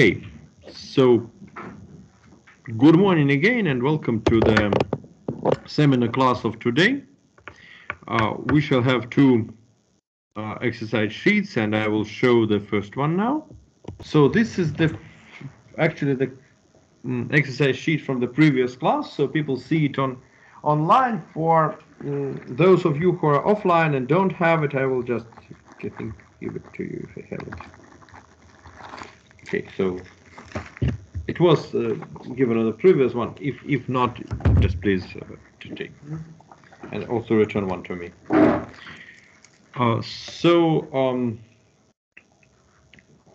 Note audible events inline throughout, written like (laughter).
Okay, so good morning again and welcome to the seminar class of today. Uh, we shall have two uh, exercise sheets and I will show the first one now. So this is the actually the um, exercise sheet from the previous class so people see it on online for um, those of you who are offline and don't have it I will just give it to you if I have it. Okay, so it was uh, given on the previous one. If if not, just please uh, to take and also return one to me. Uh, so um,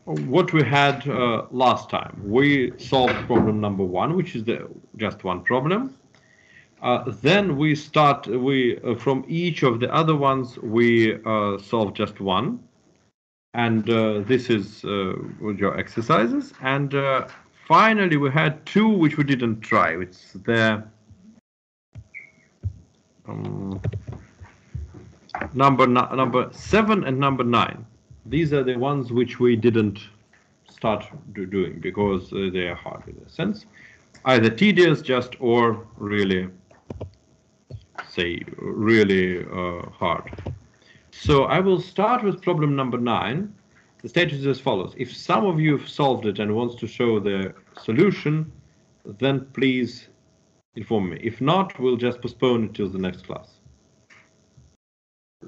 what we had uh, last time, we solved problem number one, which is the just one problem. Uh, then we start we uh, from each of the other ones we uh, solve just one and uh, this is uh, your exercises. And uh, finally we had two which we didn't try. It's the um, number number seven and number nine. These are the ones which we didn't start do- doing because uh, they are hard in a sense. Either tedious just or really say really uh, hard so I will start with problem number nine. The status is as follows. If some of you have solved it and wants to show the solution, then please inform me. If not, we'll just postpone it till the next class.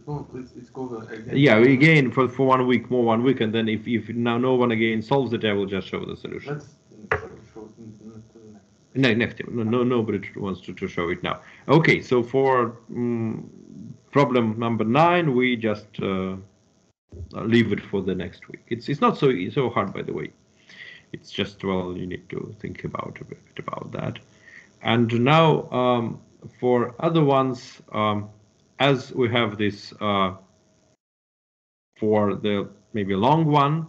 No, it's, it's called uh, again. Yeah, again for, for one week, more one week, and then if, if now no one again solves it, I will just show the solution. Let's uh, show it in- in- to the next. No, no, nobody wants to, to show it now. Okay, so for um, problem number nine, we just uh, leave it for the next week. It's it's not so so hard, by the way. It's just well, you need to think about a bit about that. And now um, for other ones, um, as we have this uh, for the maybe long one,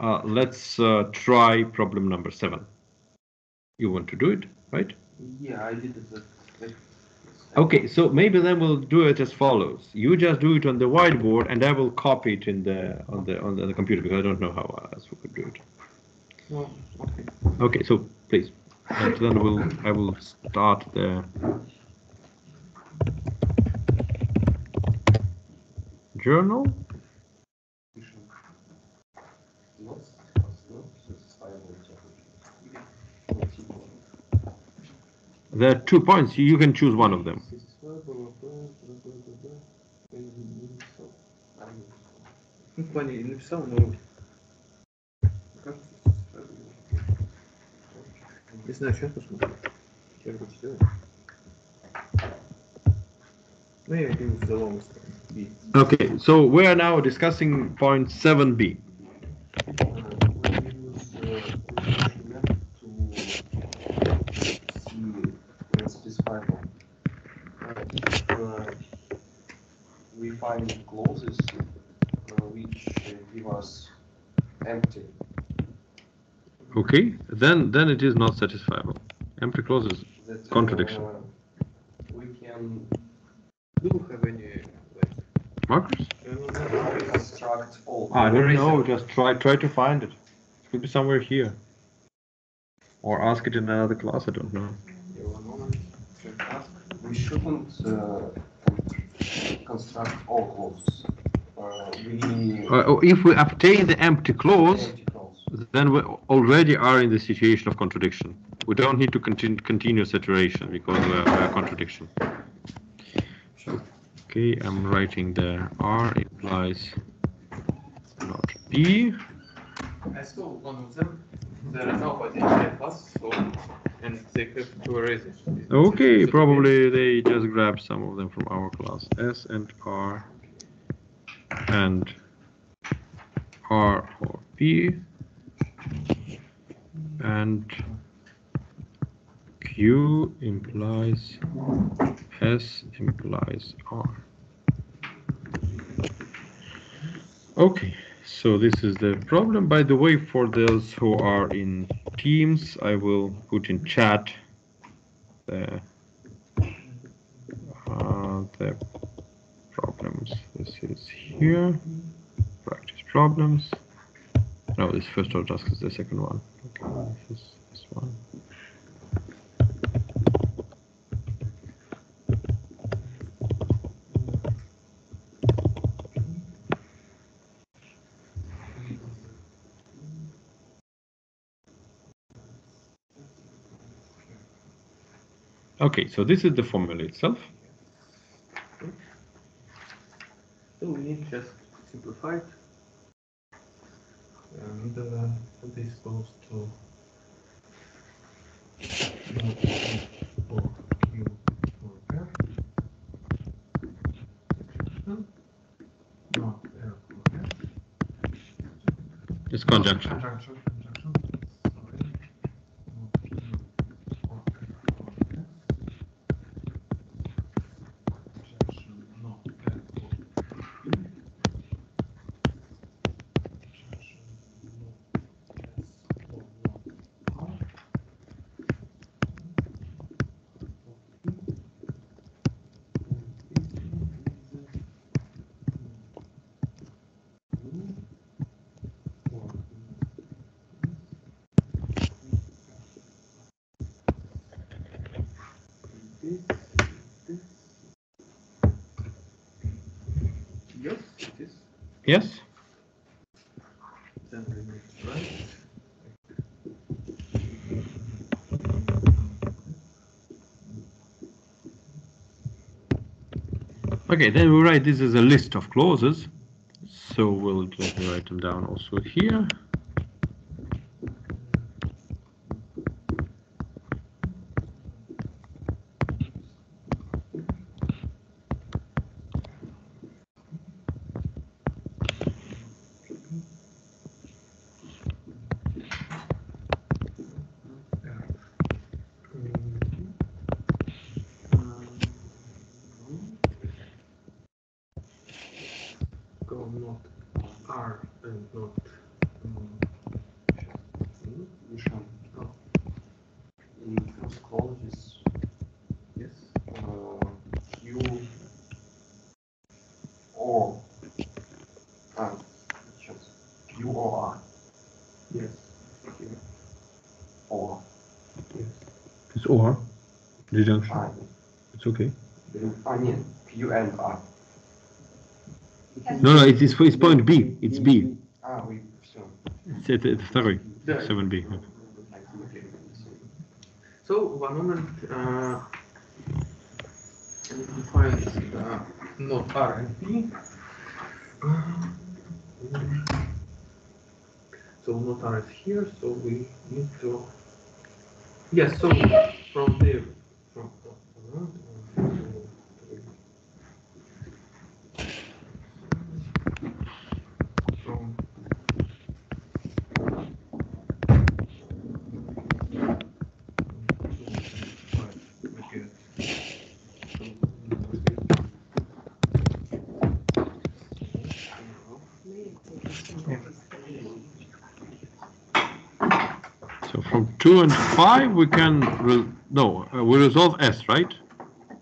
uh, let's uh, try problem number seven. You want to do it, right? Yeah, I did it. Okay, so maybe then we'll do it as follows. You just do it on the whiteboard, and I will copy it in the on the on the, the computer because I don't know how else we could do it. Well, okay. Okay, so please, and then we'll I will start the journal. There are two points. You can choose one of them. Ну, в плане написал, но кажется, не знаю, сейчас посмотрим. Сейчас буду делать. Ну, я иду в целом B. Okay, so we are now discussing point 7b. Find clauses uh, which uh, give us empty. Okay, then then it is not satisfiable. Empty clauses. That, Contradiction. uh, we can Do you have any like Markers? uh, construct all. I don't know. it? Just try try to find it. It could be somewhere here. Or ask it in another class. I don't know. one moment. Check. We shouldn't uh, construct all clauses. Uh, we Uh, oh, if we obtain the empty clause, empty clause. then we already are in the situation of contradiction. We don't need to continue continuous iteration because we are, we are contradiction. Okay, I'm writing the R implies not B. I saw one of them. There is nobody in my class, so and they have to erase it. Okay, probably they just grabbed some of them from our class. S and R and R or P and Q implies S implies R. Okay, so this is the problem. By the way, for those who are in Teams, I will put in chat the uh, the problems. This is here. Practice problems. No, this first order task is the second one. Okay, this is this one. Okay, so this is the formula itself. So we need just simplify it. And uh, this goes to not for Q for F. Exception. Not F for F. It's conjunction. Conjunction, conjunction. Sorry. Not Q for F for F. Exception, not F for P. Exception, not S or not R. Yes, it is. Yes? Okay, then we write this as a list of clauses. So we'll write them down also here. Go not R and not. um, Mishan, Oh, in first clause is yes. uh, Q or uh, just Q or R Yes. Here. or Yes. It's or, the junction. I. It's okay. I mean Q and R. No, no, it is it's point B. It's B. Ah, we so. It's at, at sorry, There. 7B. Okay. So one moment. Uh, we can find uh, not R and P. So not R is here, so we need to. Yes, so from the from from So from 2 and 5 we can, re- no, uh, we resolve S, right?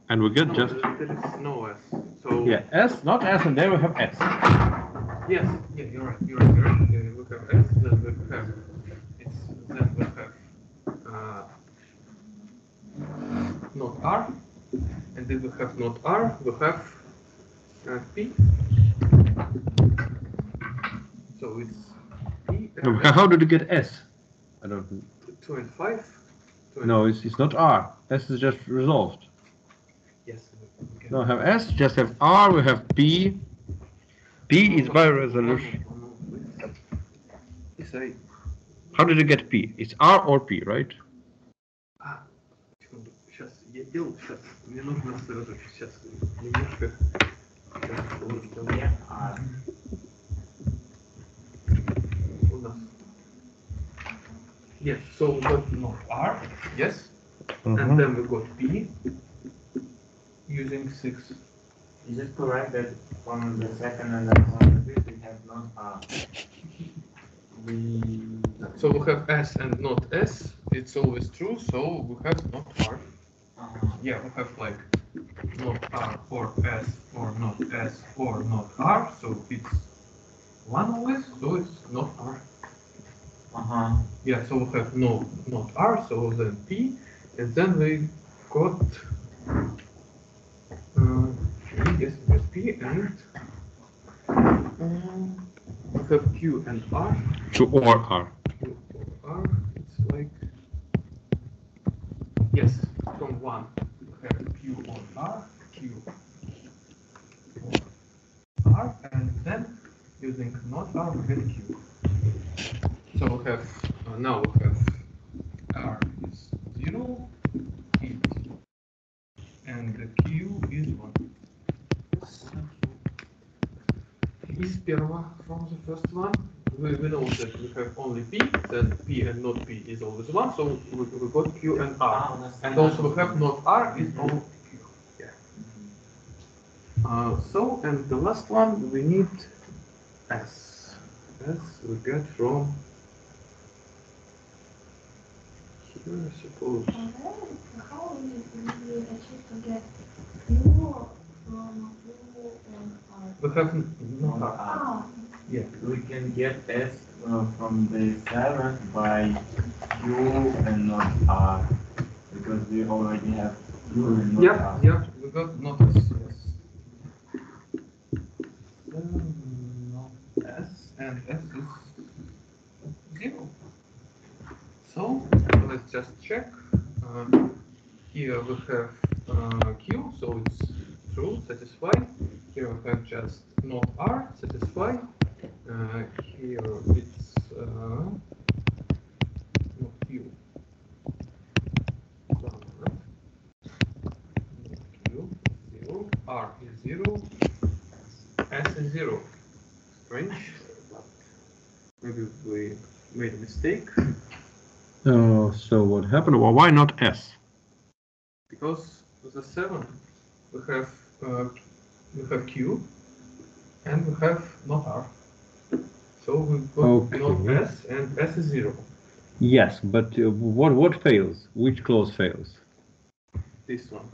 And we get No, just, there there is no S. So yeah, S, not S, and then we have S. Yes, yeah, you're right. You're right. You're right. Uh, we have S, then we have it's then we have uh, not R, and then we have not R. We have uh, P. So it's P. And how- how did you get S? I don't, two and five. Two and- no, it's, it's not R. S is just resolved. Yes. we can- No, have S, just have R, we have P. P is by resolution. One more, one more, please. Yes, I. How did you get P? It's R or P, right? А, секунду, сейчас я делал, сейчас, мне нужно сосредоточиться, сейчас, немножко. Сейчас, секундочку. У нас. Yes, so we got not R, yes, and then we got P using six. Is it correct that on the second and the third bit we have not R? We. So we have S and not S, it's always true, so we have not R. Uh, Yeah, we have like not R or S or not S or not R, so it's one always, so it's not R. Uh-huh. Yeah, so we have no not R, so then P, and then we got uh, yes, we have P and um, we have Q and R. To or R. Q or R, it's like yes, from one we have Q or R, Q or R, and then using not R we get Q. So we have uh, now we have R is zero, P is zero, and the Q is one. Is первого from the first one. We, we know that we have only P, then P and not P is always one, so we, we got Q and R. And also we have not R is only Q. Yeah. Uh, so, and the last one we need S. S we get from I suppose. How we we achieve to get Q from Q and R? We have n- not R. Ah, Yeah, we can get S uh, from the seventh by Q and not R. Because we already have Q and not Yep, R. yep, we got not S, yes. Then not S, and S is zero. So, let's just check. Uh, here we have uh, Q, so it's true, satisfied. Here we have just not R, satisfied. Uh, here it's uh, not Q. Q, zero, R is zero, S is zero. Strange. Maybe we made a mistake Uh, so what happened? Well, why not S? because the seven we have uh, we have Q and we have not R. So we got Okay. not S and S is zero. Yes, but uh, what what fails? Which clause fails? This one.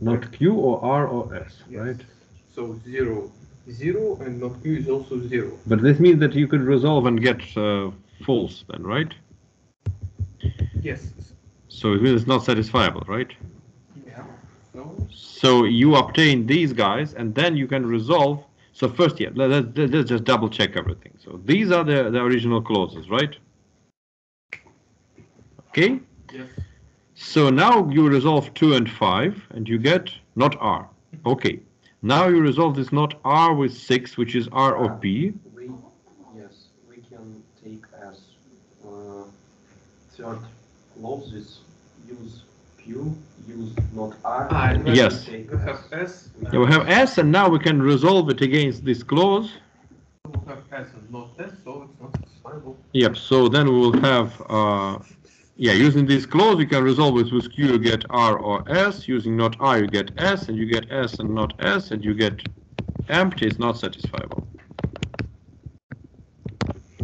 Not Q or R or S, Yes. right? So zero, zero, and not Q is also zero. But this means that you could resolve and get uh, false then, right? Yes. So it means it's not satisfiable, right? Yeah. So So you obtain these guys, and then you can resolve. So first, yeah, let, let, let's just double check everything. So these are the, the original clauses, right? Okay. yes. So now you resolve 2 and 5, and you get not R. Okay. Now you resolve this not R with 6, which is R of B. We, yes, we can take as uh, third clauses, use Q, use not R. Ah, and Yes. We have S. S. Yeah, we have S, and now we can resolve it against this clause. We have S and not S, so it's not satisfiable. Yep, so then we will have, uh, yeah, using this clause, you can resolve it with Q, you get R or S. Using not R, you get S, and you get S and not S, and you get empty, it's not satisfiable.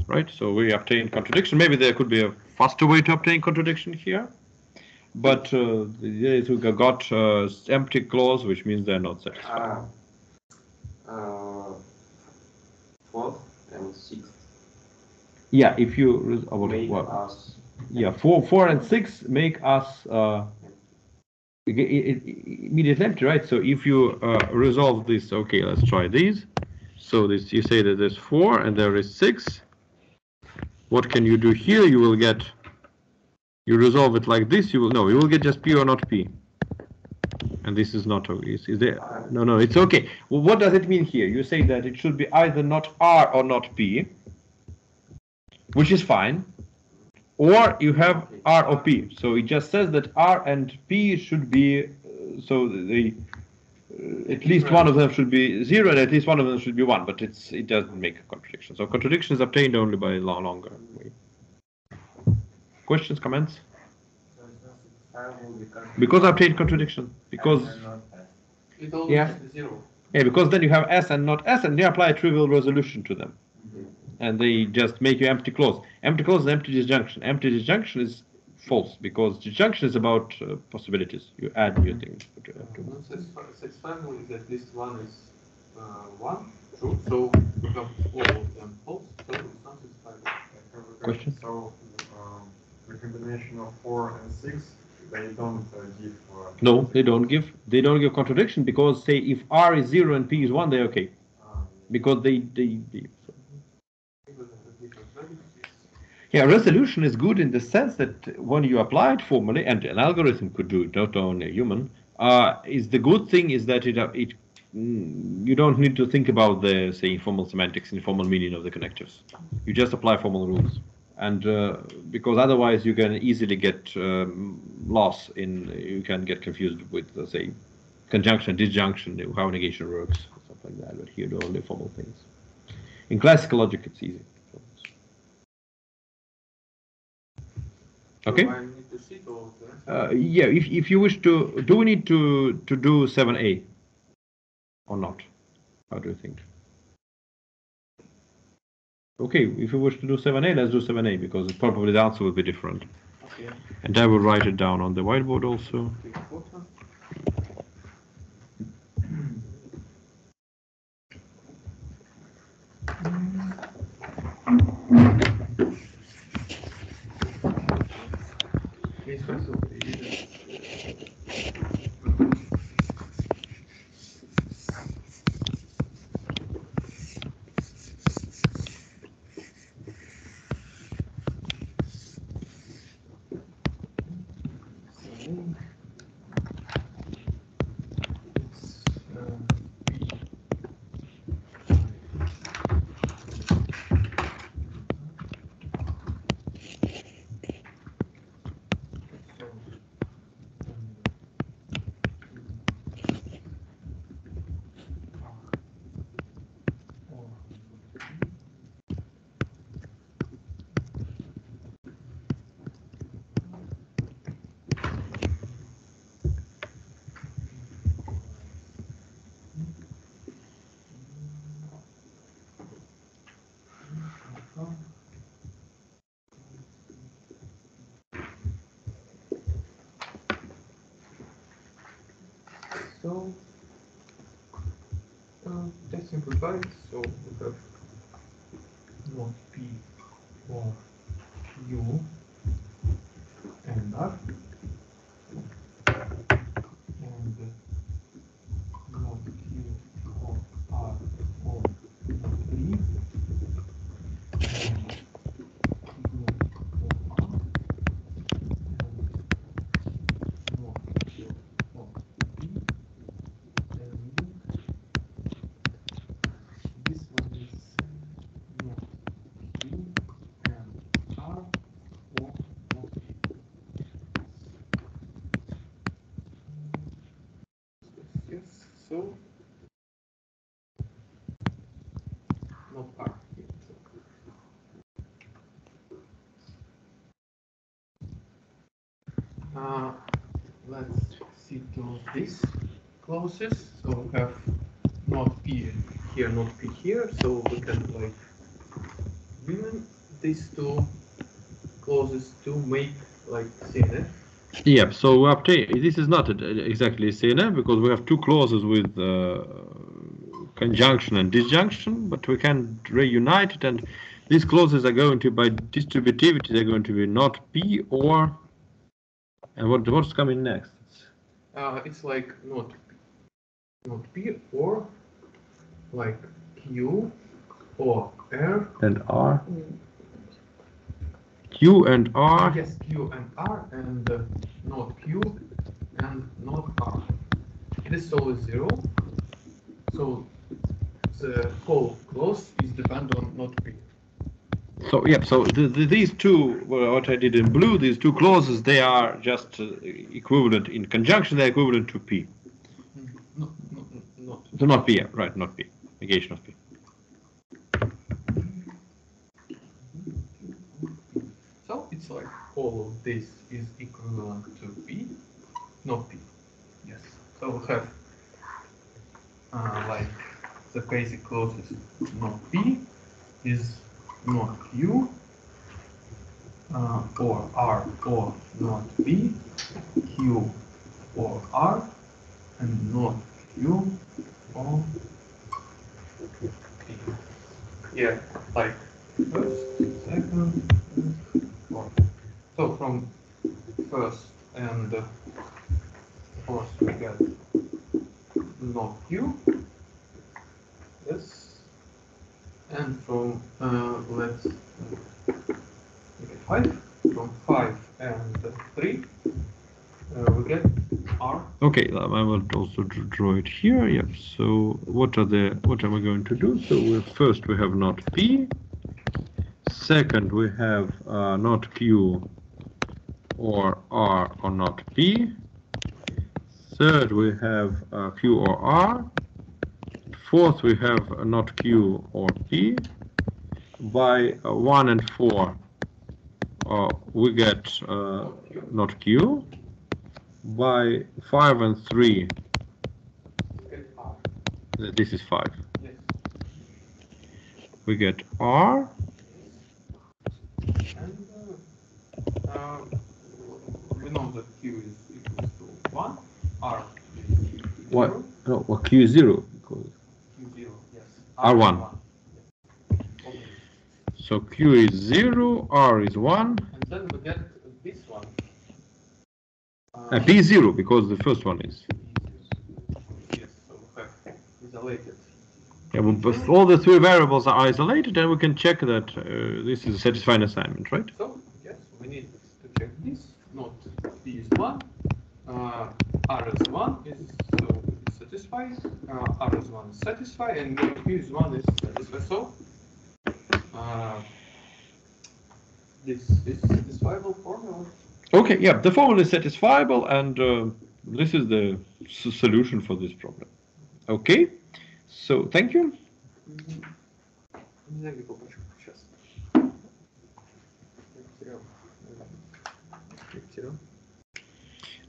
Right, so we obtain contradiction. Maybe there could be a faster way to obtain contradiction here. But uh, the idea is we got uh, empty clause, which means they're not satisfied. Uh, uh, fourth and sixth Yeah, if you, res- oh, what- make what- us Yeah, four, four and six make us uh, immediate empty, right? So if you uh, resolve this, okay, let's try these. So this, you say that there's four and there is six. What can you do here? You will get, you resolve it like this. You will no, you will get just P or not P. And this is not is, is there? No, no, it's okay. Well, what does it mean here? You say that it should be either not R or not P, which is fine or you have R or P. So it just says that R and P should be, uh, so the, Uh, at least one of them should be zero and at least one of them should be one, but it's it doesn't make a contradiction. So contradiction is obtained only by lo- longer way. Questions, comments? So it's not satisfiable because. Because I obtained contradiction. Because S and not S. It always Yeah. zero. yeah, because then you have S and not S, and you apply a trivial resolution to them, and they just make you empty clause. Empty clause is empty disjunction. Empty disjunction is false because disjunction is about uh, possibilities. You add new things. to- to- Not satisfi- satisfiable is at least one is uh, one, true. So we have all of them false, so it's not satisfiable. Question? So, um, the combination of four and six, they don't uh, give. Uh, No, they don't give. They don't give contradiction because say if R is zero and P is one, they're okay uh, because they they. they Even the different values is yeah, resolution is good in the sense that when you apply it formally, and an algorithm could do it, not only a human. Uh, is the good thing is that it uh, it mm, you don't need to think about the say informal semantics, informal meaning of the connectors. You just apply formal rules, and uh, because otherwise you can easily get um, lost in you can get confused with uh, say conjunction, disjunction, how negation works, stuff like that. But here, the only formal things. In classical logic, it's easy. Okay. So I need to see all of that. Uh, yeah, if, if you wish to, do we need to, to do 7a or not? How do you think? Okay, if you wish to do 7a, let's do 7a because probably the answer will be different. Okay. And I will write it down on the whiteboard also. Take this clauses. So we have not P here, not P here. So we can like union these two clauses to make like CNF. Yeah, so we obtain, this is not exactly CNF because we have two clauses with uh, conjunction and disjunction, but we can reunite it and these clauses are going to, by distributivity, they're going to be not P or, and what, what's coming next? Uh, it's like not not P or like Q or R. And R? Q and R, Yes, Q and R and uh, not Q and not R. It is always zero. So the whole clause is depend on not P. so, yeah, so the, the, these two, what I did in blue, these two clauses, they are just uh, equivalent, in conjunction, they're equivalent to P. No, no, not. So not P, yeah, right, not P, negation of P. So it's like all of this is equivalent to P, not P. Yes. So we have uh, like the basic clauses not P is not Q uh, or R or not P, Q or R, and not Q or P. Yeah, like first, second. So from first and fourth we get not Q. Yes. And from uh, let's make it five. From five and three, uh, we get R. Okay, I will also draw it here. Yep. So what are the what am I going to do? So we, first we have not P. Second we have uh, not Q or R or not P. Third we have uh, Q or R. Fourth we have not Q or P. By uh, one and four, uh, we get uh, not Q by 5 and 3 Get R. th- this is 5 we get r And uh, we know that Q is equal to one. R is what zero. no well, q is 0 because Q zero. Yes. R1. So q is 0 r is 1 And then we get this one. uh, P0, because the first one is Yes, so we have isolated. yeah, but all the three variables are isolated and we can check that uh, this is a satisfying assignment right So, yes, we need to check this. Not P is 1, uh, R is 1 is so it's satisfied, uh, R is 1 is satisfied, and uh, Q is 1 is satisfied. So, uh, this is satisfiable formula. okay yeah the formula is satisfiable and uh, this is the s- solution for this problem okay so thank you Не знаю, где попачку сейчас.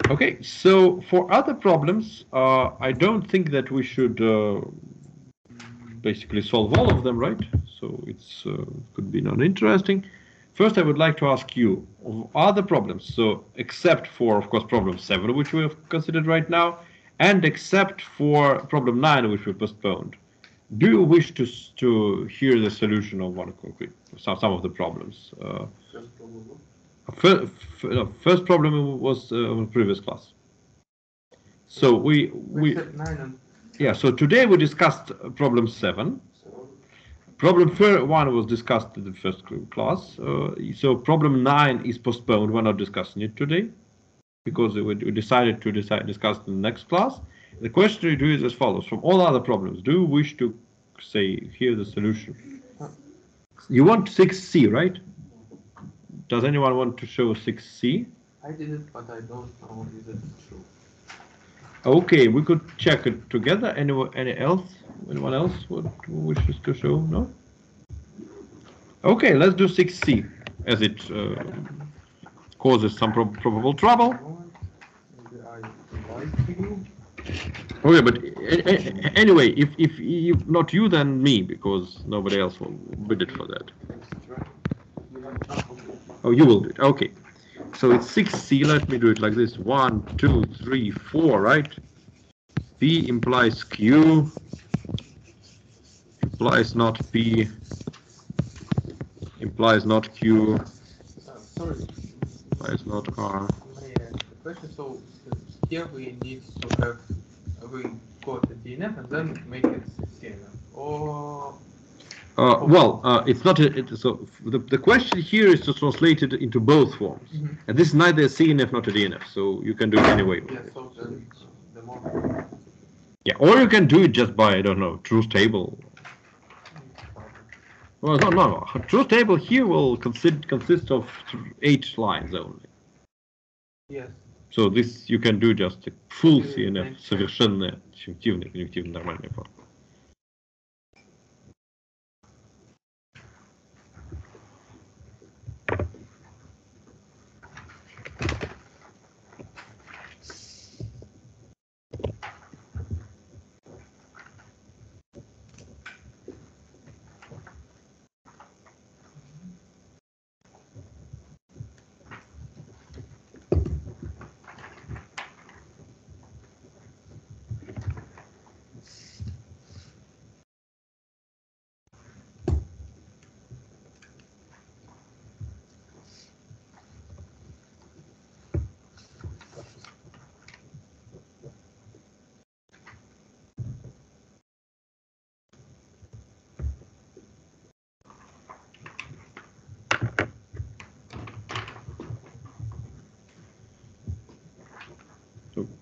Okay, so for other problems, uh, I don't think that we should uh, basically solve all of them, right? So it uh, could be non-interesting. First, I would like to ask you of other problems. So except for, of course, problem seven, which we have considered right now, and except for problem nine, which we postponed. Do you wish to to hear the solution of one concrete some some of the problems? Uh, yes, First, first problem was uh, previous class. So we we yeah. So today we discussed problem seven. Problem one was discussed in the first class. Uh, so problem nine is postponed. We're not discussing it today because we, decided to decide, discuss in the next class. The question you do is as follows: From all other problems, do you wish to say here the solution? You want six C, right? Does anyone want to show six C? I did it, but I don't know if it's true. Okay, we could check it together. Anyone, any else? Anyone else would wishes to show? No. Okay, let's do six C, as it uh, causes some prob- probable trouble. Moment. Maybe I invite you. Oh yeah, but anyway, if if if not you, then me, because nobody else will bid it for that. Let's try. You have okay. Oh, you will do it. Okay. So it's six C. Let me do it like this: one, two, three, four. Right? P implies Q. Implies not P. Implies not Q. Sorry. Implies not R. Question. So here we need to have we got the DNF and then make it CNF. Or Uh, well, uh, it's not. A, it, so the, the question here is to translate it into both forms, Mhm. and this is neither a CNF not a DNF, so you can do it anyway. with yeah. it. So then uh, the more. Yeah, or you can do it just by I don't know truth table. Well, no, no, no. Truth table here will consist consist of th- eight lines only. Yes. So this you can do just a full CNF, совершенно конъюнктивный, конъюнктивный нормальный форм.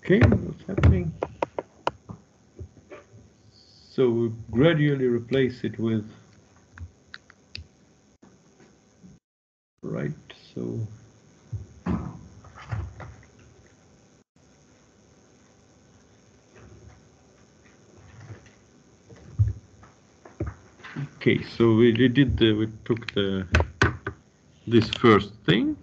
Okay, what's happening? So we gradually replace it with right. So okay, so we we did the we took the this first thing.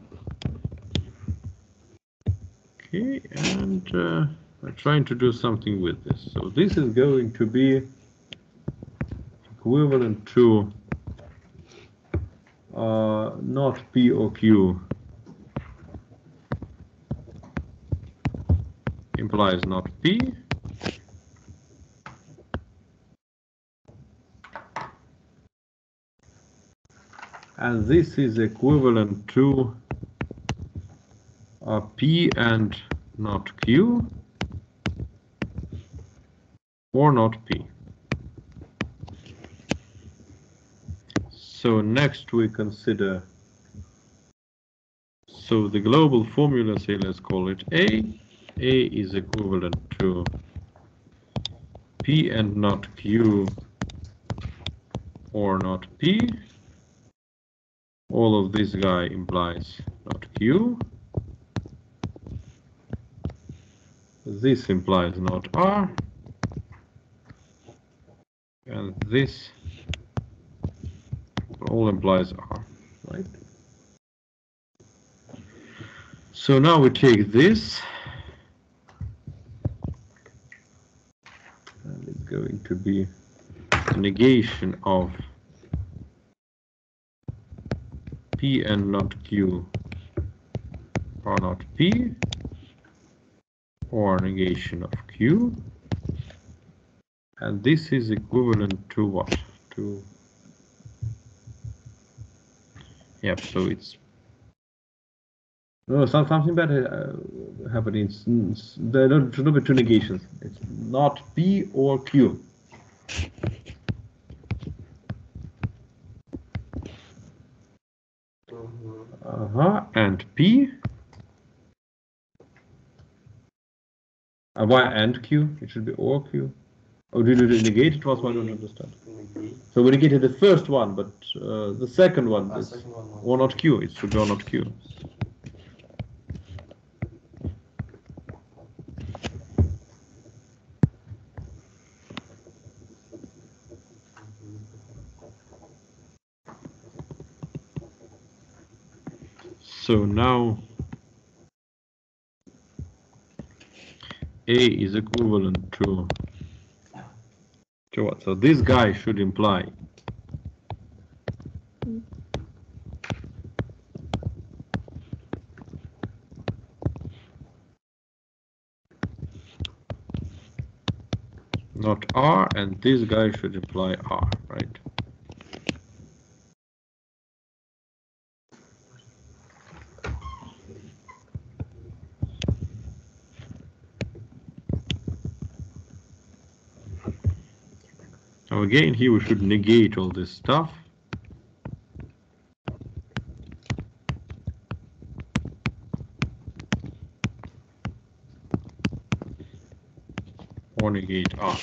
Okay, and uh, we're trying to do something with this. So this is going to be equivalent to uh, not P or Q implies not P. And this is equivalent to uh, P and not Q or not P. So next we consider, so the global formula, say let's call it A. A is equivalent to P and not Q or not P. All of this guy implies not Q. This implies not R. And this all implies R, right? So now we take this. And it's going to be the negation of P and not Q not P or negation of Q. And this is equivalent to what? To Yep, so it's no some, something bad uh, happening. There should not be two negations. It's not P or Q. Uh huh. And P. Uh, why and Q? It should be or Q. Oh, did you negate it? Was I don't understand. So we negated the first one, but uh, the second one Ah, is second one or not Q. It should be or not Q. So now A is equivalent to to what? So this guy should imply not R, and this guy should imply R, right? Now again, here we should negate all this stuff. Or negate R.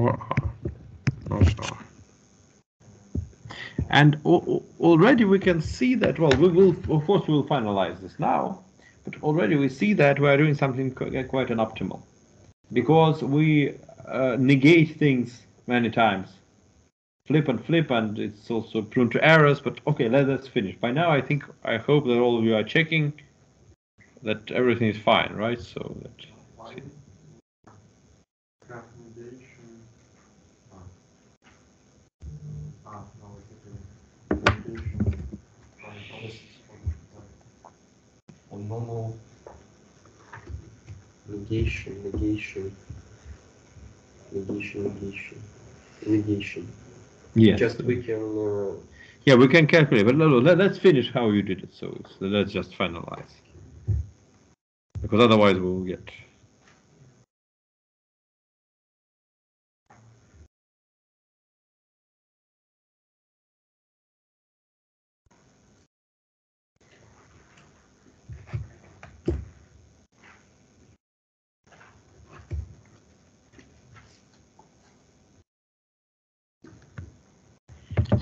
or R, not R. And al- al- already we can see that, well, we will, (laughs) of course, we will finalize this now, but already we see that we are doing something qu- quite an optimal. Because we uh, negate things many times. Flip and flip, and it's also prone to errors, but okay, let us finish. By now, I think, I hope that all of you are checking that everything is fine, right? So that normal negation, negation, negation, negation, negation. Yes. Just we can. Uh, yeah, we can calculate, but no, no, let, us finish how you did it. So, so let's just finalize, because otherwise we'll get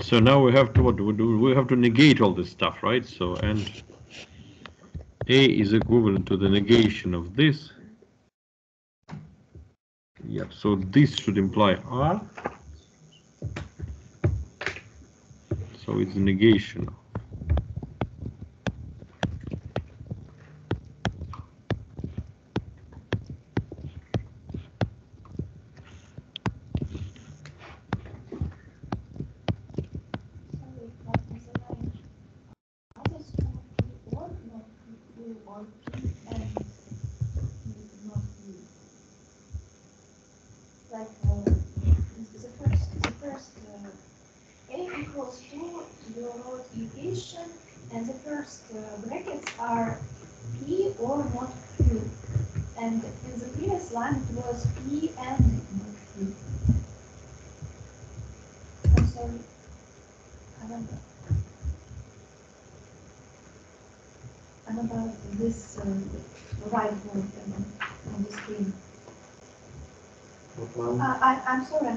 So now we have to what do we? We have to negate all this stuff, right? So and A is equivalent to the negation of this. Yeah, so this should imply R. So it's negation. Sorry, what was the line? I just want to or not to do or P and not you. Like, uh, the first, the first, uh, A equals two, you wrote negation, and the first uh, brackets are P or not Q. And in the previous line, it was P and not Q. I'm sorry. I don't know. I'm about this uh, right word on, on the screen. what one? Uh, I, I'm sorry,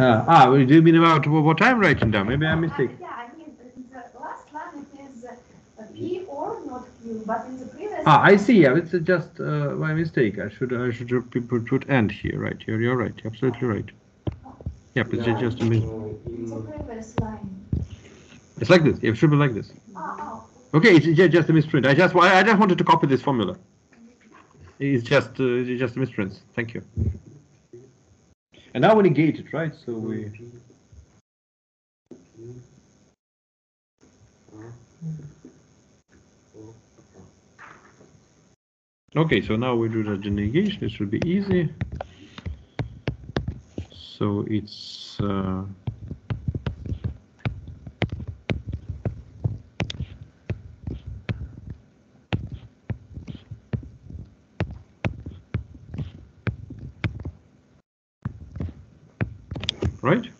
The. Ah, ah, do you mean about what I'm writing down? Maybe I'm Uh, mistaken. Yeah, I mean, the last line it is uh, P or not Q, but in the previous. Ah, I see. Yeah, it's uh, just uh, my mistake. I should I should put put end here, right? You're you're right. You're absolutely right. Yeah, but it's just a uh, It's the in, previous line. It's like this. It should be like this. Ah, oh, Okay, it's ju- just a misprint. I just I I just wanted to copy this formula. It's just uh, it's just a misprint. Thank you. And now we negate it, right? So we okay. So now we do the negation. It should be easy. So it's uh, right.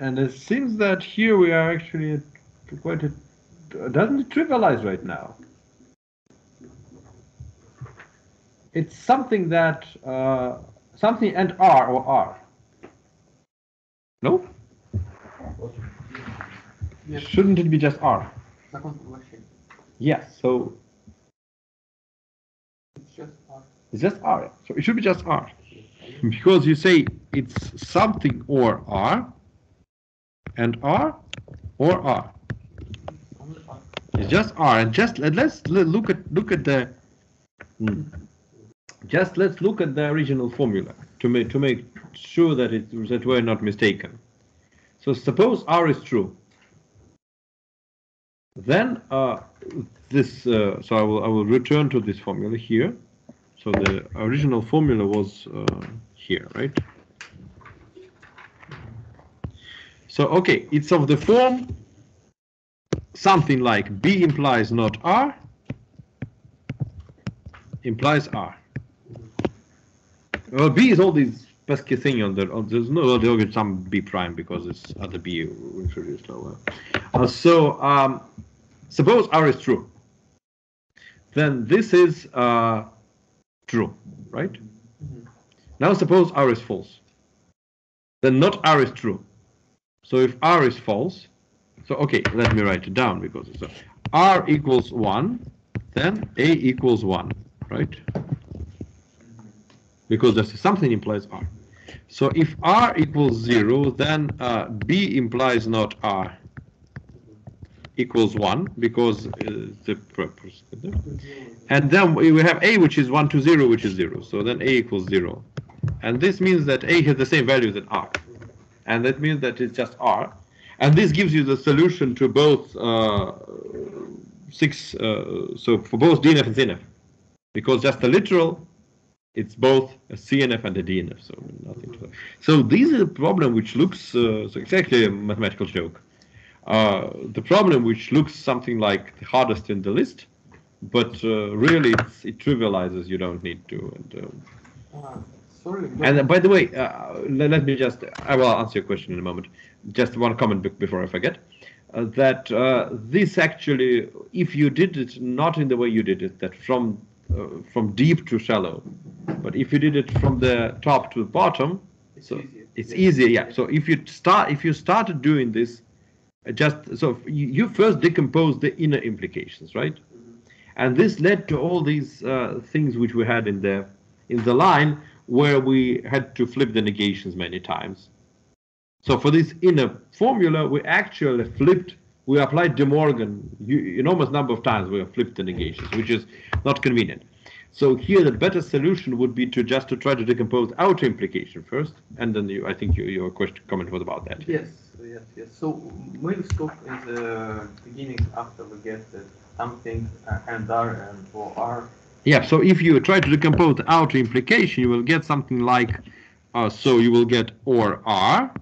And it seems that here we are actually quite a doesn't it trivialize right now? It's something that uh, something and R or R. No? Yes. Shouldn't it be just R? Yes. So It's just R. it's just R. So it should be just R. Because you say it's something or R and R or R. It's just R, and just let, let's look at look at the. hmm. Just let's look at the original formula to make to make sure that it that we're not mistaken. So suppose R is true. Then uh, this. Uh, so I will I will return to this formula here. So the original formula was uh, here, right? So okay, it's of the form something like B implies not R implies R. Well, B is all these pesky thing on the, on, there's no, there'll be some B prime because it's other B introduced over. Uh, so, um, suppose R is true. Then this is uh, true, right? Now suppose R is false. Then not R is true. So if R is false, so okay, let me write it down because it's R equals one, then A equals one, right? Because there's something implies R. So if R equals zero, then uh, B implies not R equals one because uh, the purpose. And then we have A which is one to zero, which is zero. So then A equals zero. And this means that A has the same value as R. And that means that it's just R. And this gives you the solution to both uh, six, uh, so for both DNF and CNF. Because just the literal, it's both a CNF and a DNF, so nothing to that. So this is a problem which looks, uh, so exactly a mathematical joke. Uh, the problem which looks something like the hardest in the list, but uh, really it trivializes, you don't need to. And, um, Uh, sorry. and uh, by the way, uh, let, let me just, I will answer your question in a moment. Just one comment be- before I forget. Uh, that uh, this actually, if you did it not in the way you did it, that from uh, from deep to shallow, but if you did it from the top to the bottom, It's so easier. it's Yeah. easier. Yeah. So if you start, if you started doing this, uh, just so you, first decompose the inner implications, right? And this led to all these uh, things which we had in the in the line where we had to flip the negations many times. So for this inner formula, we actually flipped, we applied De Morgan you- enormous number of times. We have flipped the negations, which is not convenient. So here, the better solution would be to just to try to decompose outer implication first, and then you, I think your your question comment was about that. Yes, yes, yes. So we'll stop in the beginning after we get the something uh, and R and for R. Yeah, so if you try to decompose the outer implication, you will get something like, uh, so you will get or R.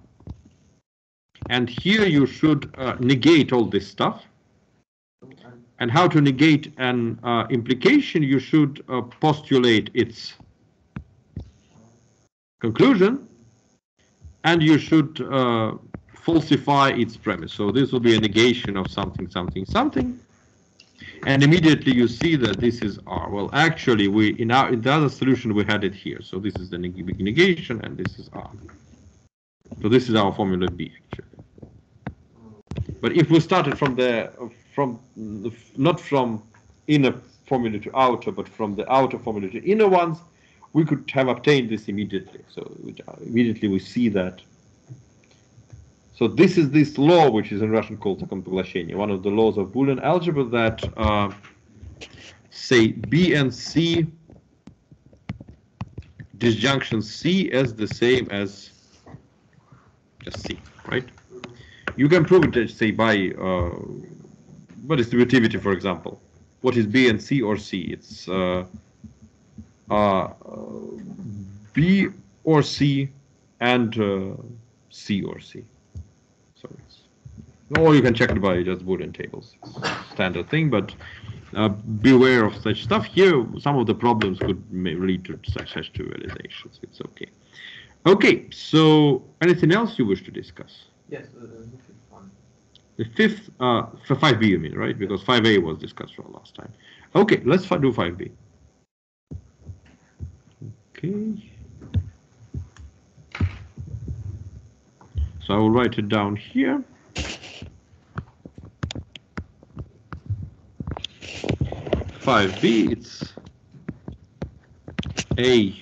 And here you should uh, negate all this stuff. and how to negate an uh, implication, you should uh, postulate its conclusion. And you should uh, falsify its premise. So this will be a negation of something, something, something. And immediately you see that this is R. Well, actually, we in our in the other solution we had it here. So this is the neg- negation, and this is R. So this is our formula B actually. But if we started from the from the, not from inner formula to outer, but from the outer formula to inner ones, we could have obtained this immediately. So immediately we see that. So this is this law, which is in Russian called закон поглощения, one of the laws of Boolean algebra that uh, say B and C disjunction C as the same as just C, right? You can prove it, uh, say, by uh, by distributivity, for example. What is B and C or C? It's uh, uh, B or C and uh, C or C. Or you can check it by just wooden tables. Standard thing, but uh, beware of such stuff. Here, some of the problems could may lead to such, such trivializations. It's okay. Okay, so anything else you wish to discuss? yes, uh, this is one. The fifth, uh, for 5b you mean, right? Because 5a was discussed for last time. Okay, let's do 5b. Okay. So I will write it down here. Five B, it's A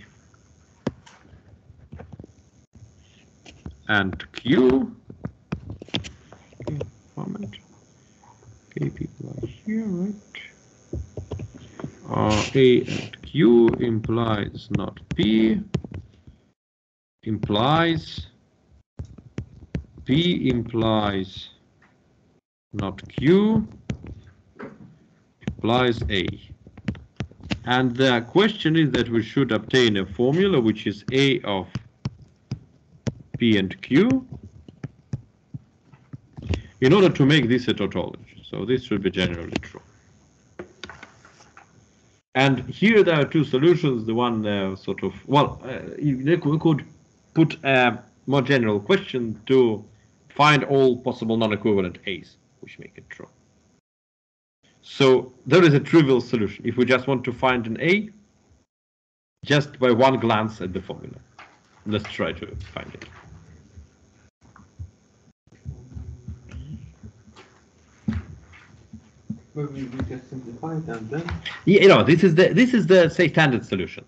and Q. Okay, comment. Okay, people are here, right? Uh, A and Q implies not P, implies P implies not Q, implies A. And the question is that we should obtain a formula which is A of P and Q in order to make this a tautology. So this should be generally true. And here there are two solutions. The one uh, sort of, well, uh, we could put a more general question to find all possible non-equivalent A's, which make it true. So there is a trivial solution. If we just want to find an A, just by one glance at the formula. Let's try to find it. Maybe we just simplify it and then Yeah, you know, this is the this is the say standard solution,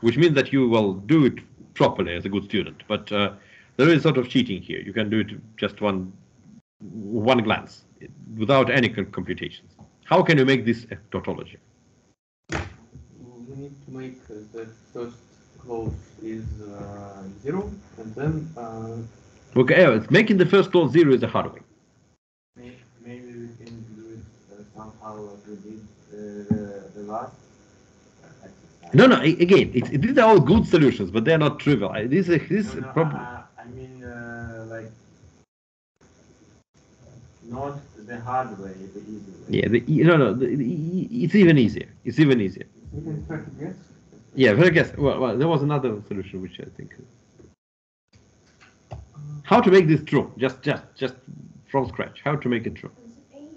which means that you will do it properly as a good student. But uh, there is sort of cheating here. You can do it just one one glance without any computations. How can you make this a tautology? We need to make uh, the first clause is uh, zero, and then. Uh, okay, yeah, making the first clause zero is a hard way. Maybe we can do it uh, somehow like we did the, the last. No, no. Again, it, these are all good solutions, but they are not trivial. This is this no, no, problem. I mean, uh, like not the hard way, the easy way. Yeah, the, e- no, no. The, the, e- it's even easier. It's even easier. You can try to guess. Yeah, very guess. Well, well, there was another solution which I think. How to make this true? Just, just, just from scratch. How to make it true? The A in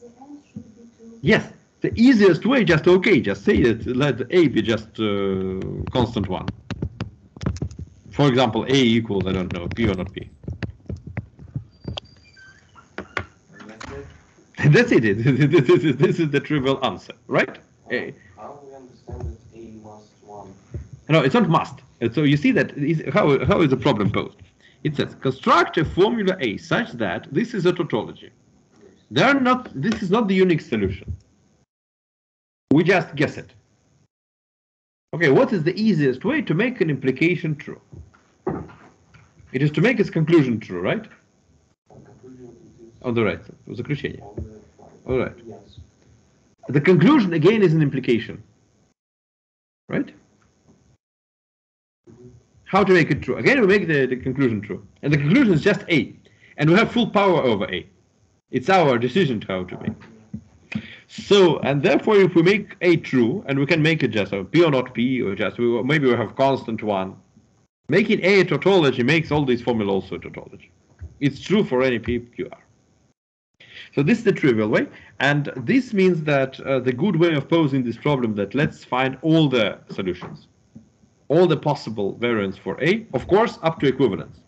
the end should be two. Yes, the easiest way. Just okay. Just say it. Let a be just uh, constant one. For example, a equals I don't know p or not p. And that's it. (laughs) That's it. (laughs) This is this is the trivial answer, right? How we understand that A must one? No, it's not must. So you see that is how how is the problem posed? It says construct a formula A such that this is a tautology. They are not. This is not the unique solution. We just guess it. Okay, what is the easiest way to make an implication true? It is to make its conclusion true, right? Conclusion it is On the right side. Заключение. on the right. All right. Yes. The conclusion again is an implication. Right? How to make it true? Again, we make the, the conclusion true. And the conclusion is just A. And we have full power over A. It's our decision to how to make. So, and therefore, if we make A true, and we can make it just a P or not P, or just we, maybe we have constant one, making A a tautology makes all these formula also a tautology. It's true for any P, Q, R. So this is the trivial way, and this means that uh, the good way of posing this problem that let's find all the solutions, all the possible variants for A, of course, up to equivalence.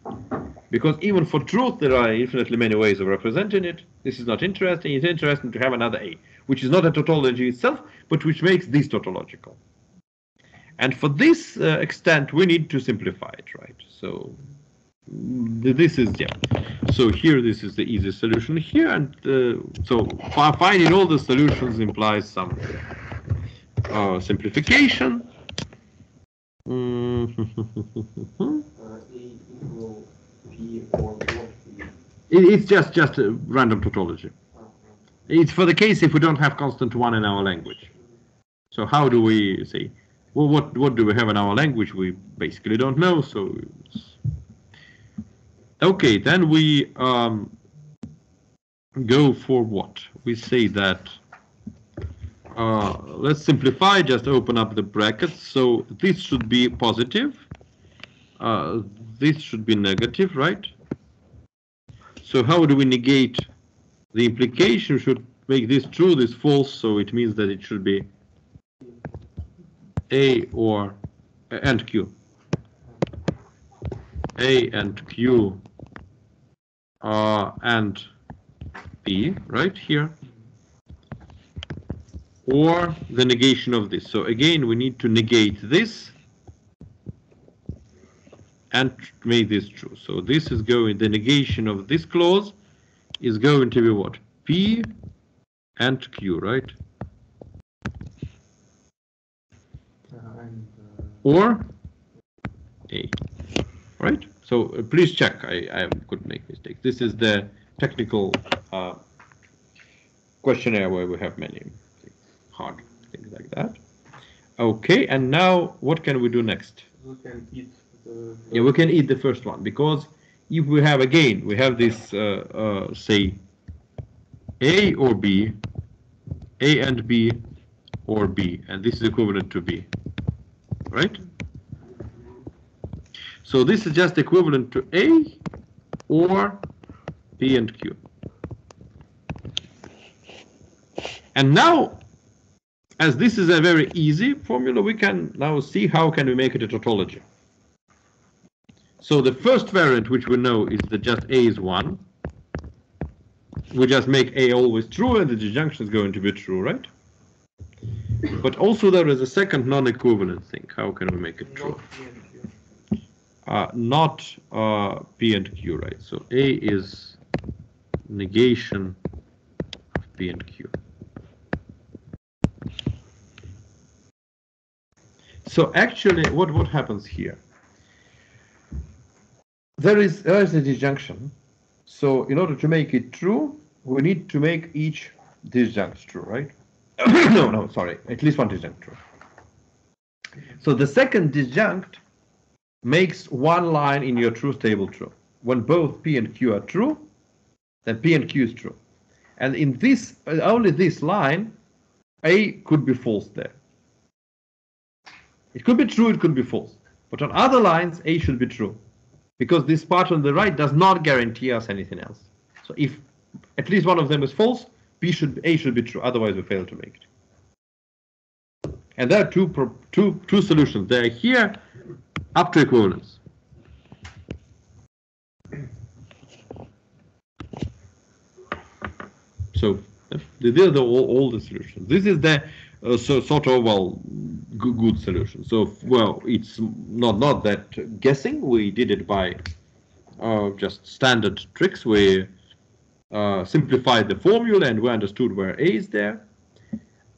Because even for truth, there are infinitely many ways of representing it. This is not interesting. It's interesting to have another A, which is not a tautology itself, but which makes this tautological. And for this uh, extent, we need to simplify it, right? So this is, yeah. So here, this is the easiest solution here. And uh, so finding all the solutions implies some uh, simplification. Mm. Uh. It, it's just just a random tautology. It's for the case if we don't have constant one in our language. So how do we say? Well, what what do we have in our language? We basically don't know. So, okay, then we um, go for what? We say that. Uh, let's simplify. Just open up the brackets. So this should be positive. Uh, this should be negative, right? So how do we negate the implication should make this true, this false, so it means that it should be A or and Q. A and Q uh, and P, right here. Or the negation of this. So again, we need to negate this and make this true. So this is going, the negation of this clause is going to be what? P and Q, right? And uh, Or A, right? So uh, please check, I, I could make mistakes. This is the technical uh, questionnaire where we have many hard things like that. Okay, and now what can we do next? we can eat the. Yeah, we can eat the first one because if we have again, we have this, uh, uh, say, A or B, A and B, or B, and this is equivalent to B, right? So this is just equivalent to A or P and Q. And now, as this is a very easy formula, we can now see how can we make it a tautology. So the first variant which we know is that just A is 1. We just make A always true and the disjunction is going to be true, right? But also there is a second non-equivalent thing. How can we make it true? Not P and Q. Uh, not uh, P and Q, right? So A is negation of P and Q. So actually, what, what happens here? There is, there is a disjunction. So in order to make it true, we need to make each disjunct true, right? (coughs) no, no, sorry, at least one disjunct true. So the second disjunct makes one line in your truth table true. When both P and Q are true, then P and Q is true. And in this, uh, only this line, A could be false there. It could be true, it could be false. But on other lines, A should be true. Because this part on the right does not guarantee us anything else. So if at least one of them is false, B should A should be true. Otherwise, we fail to make it. And there are two two two solutions. They are here up to equivalence. So these are the, all, all the solutions. This is the uh, so sort of well good, good solution. So well, it's not not that guessing. We did it by uh, just standard tricks. We uh, simplified the formula and we understood where A is there.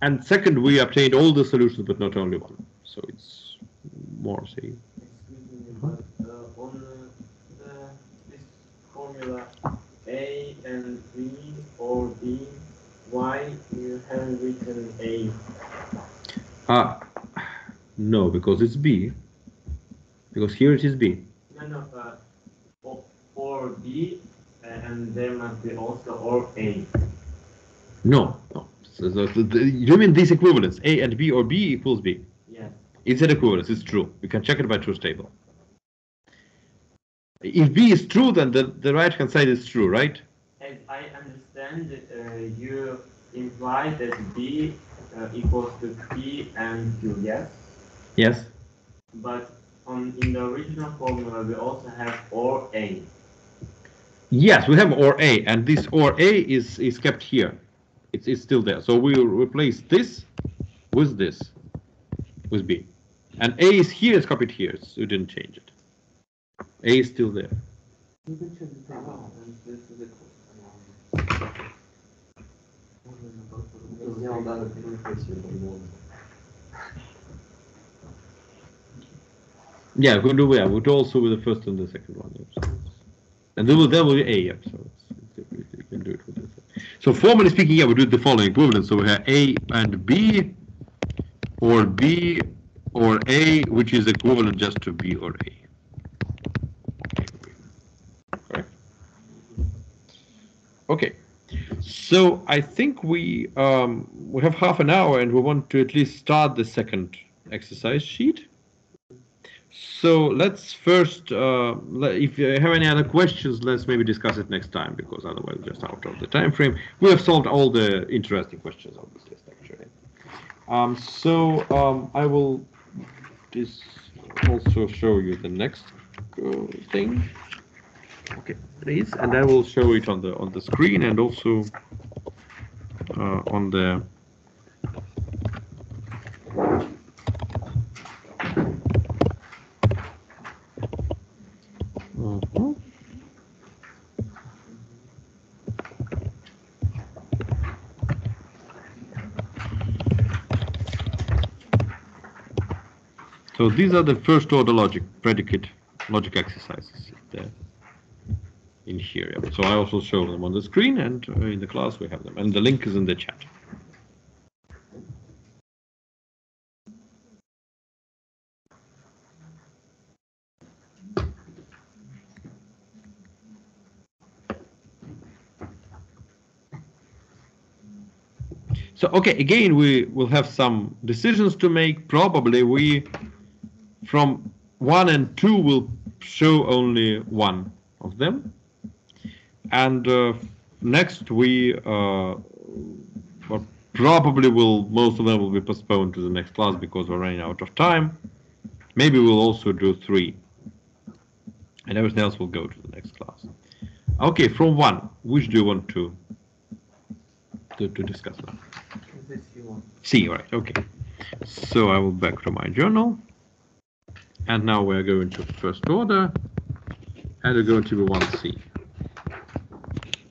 And second, we obtained all the solutions, but not only one. So it's more say. Excuse me, but uh, on uh, the, this formula A and B or B, why you haven't written A? Ah, no, because it's B. Because here it is B. No, no, uh, or, or B, and there must be also or A. No, no. So, so, so the, you mean these equivalents, A and B or B equals B? It's an equivalence, it's true. You can check it by truth table. If B is true, then the, the right hand side is true, right? As I understand, uh, you imply that B uh, equals to P and Q, yes? Yes. But on in the original formula, we also have or A. Yes, we have or A, and this or A is, is kept here. It's, it's still there. So we'll replace this with this, with B. And A is here, it's copied here, so you didn't change it. A is still there. Yeah, we'll do yeah, we'll do also with the first and the second one. So and then will there will be A, yeah, so you can do it with this. So formally speaking, yeah, we do the following equivalent. So we have A and B or B or A, which is equivalent just to B or A. Okay. So I think we um, we have half an hour and we want to at least start the second exercise sheet. So let's first, uh, if you have any other questions, let's maybe discuss it next time because otherwise we're just out of the time frame. We have solved all the interesting questions on this list actually. Um, so um, I will this also show you the next uh, thing. Okay, please, and I will show it on the on the screen and also uh, on the. So these are the first order logic predicate logic exercises there in here. So I also show them on the screen and uh, in the class we have them and the link is in the chat. So, okay, again, we will have some decisions to make. Probably we, from one and two, will show only one of them. And uh, next we, uh, probably will, most of them will be postponed to the next class because we're running out of time. Maybe we'll also do three. And everything else will go to the next class. Okay, from one, which do you want to, to, to discuss now? This you want. C, right, okay. So I will back to my journal. And now we're going to first order. And we're going to be 1C.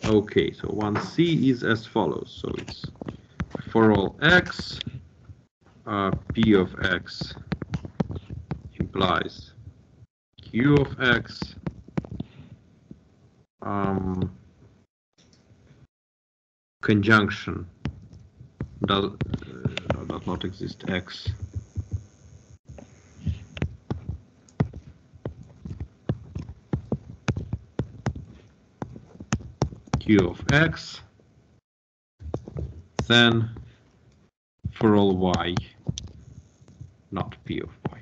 Okay, so 1C is as follows. So it's for all x, uh, P of x implies Q of x. Um, conjunction does does not exist x q of x, then for all y, not p of y.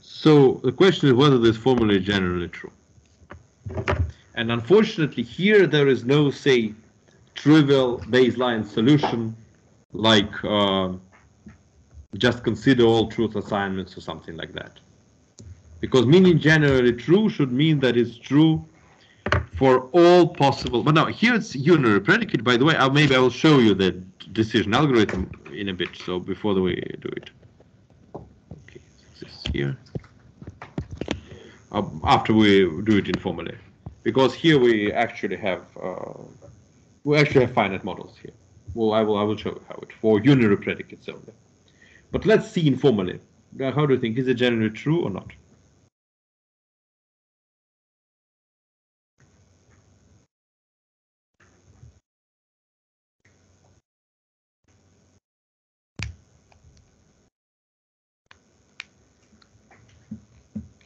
So the question is whether this formula is generally true. And unfortunately, here there is no, say, trivial baseline solution like uh, just consider all truth assignments or something like that. Because meaning generally true should mean that it's true for all possible. But now here it's unary predicate. By the way, uh, maybe I will show you the decision algorithm in a bit. So before way do it. Okay, this here. Uh, after we do it informally, because here we actually have uh, we actually have finite models here. Well, I will I will show you how it for unary predicates only. But let's see informally. How do you think? Is it generally true or not?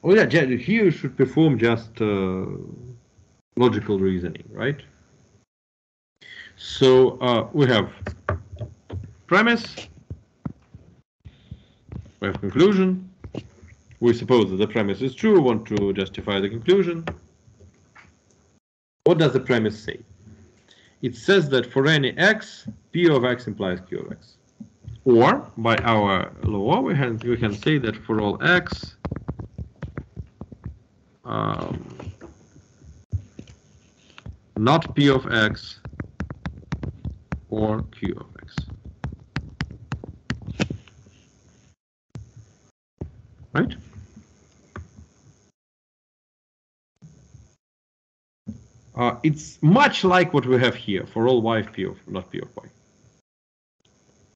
Oh yeah, you should perform just uh, logical reasoning, right? So uh, we have premise, we have conclusion. We suppose that the premise is true, want to justify the conclusion. What does the premise say? It says that for any x, p of x implies q of x. Or, by our law, we can, we can say that for all x, um, not p of x or q of x. Right? Uh, it's much like what we have here for all y p of not p of y.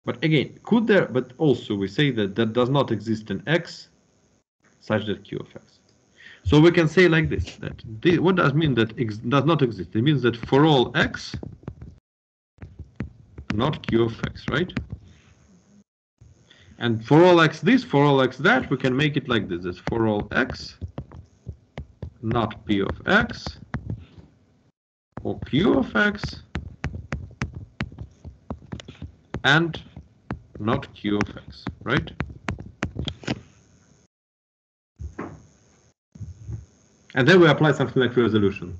But again, could there, but also we say that that does not exist in x such that q of x. So we can say like this, that the, what does mean that x does not exist? It means that for all x, not q of x, right? And for all x this, for all x that, we can make it like this, that for all x, not p of x, or q of x, and not q of x, right? And then we apply something like resolution.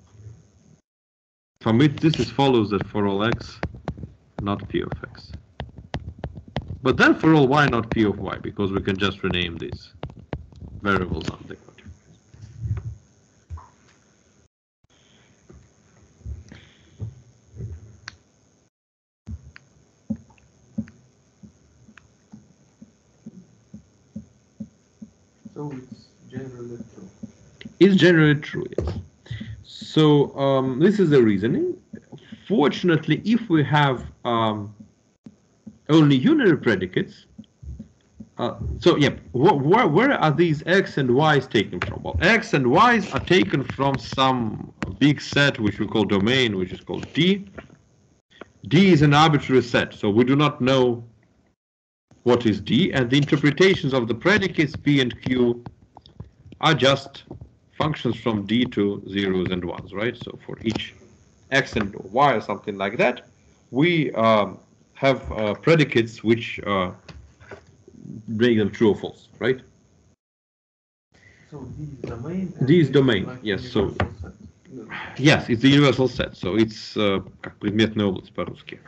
From it, this is follows that for all x, not p of x. But then for all y, not p of y, because we can just rename these variables on the quantifier. So it's generally true. It's generally true, yes. So um, this is the reasoning. Fortunately, if we have um, only unary predicates, uh, so yeah, wh where, where are these x and y's taken from? Well, x and y's are taken from some big set which we call domain, which is called D. D is an arbitrary set, so we do not know what is D, and the interpretations of the predicates P and Q are just functions from D to zeros and ones, right? So for each X and Y or something like that, we um, have uh, predicates which uh, make them true or false, right? So D is domain. and D is this domain, like yes, so- universal set. Yes, it's the universal set, so it's uh, как предметная область по-русски.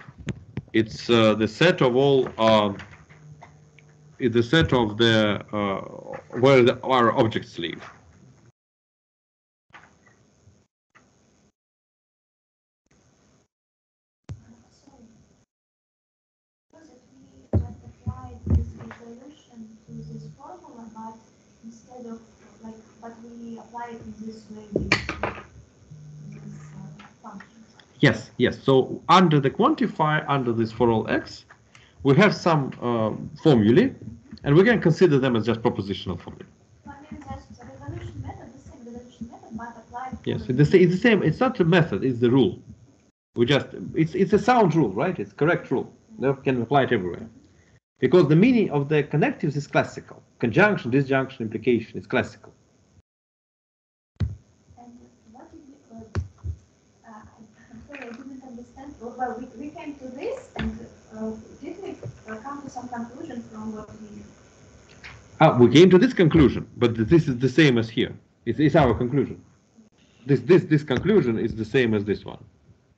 It's uh, the set of all, um, it's the set of the uh, where the, our objects live. Yes, yes. So under the quantifier, under this for all x, we have some um, formulae, and we can consider them as just propositional formulae. Yes, it's the, it's the same. It's not a method. It's the rule. We just it's it's a sound rule, right? It's correct rule. That can apply it everywhere. Because the meaning of the connectives is classical. Conjunction, disjunction, implication is classical. And what did we, uh, uh, I'm sorry, I didn't understand. Well, we, we came to this and uh, did we uh, come to some conclusion from what we, Ah, we came to this conclusion, but this is the same as here. It's, it's our conclusion. This, this, this conclusion is the same as this one.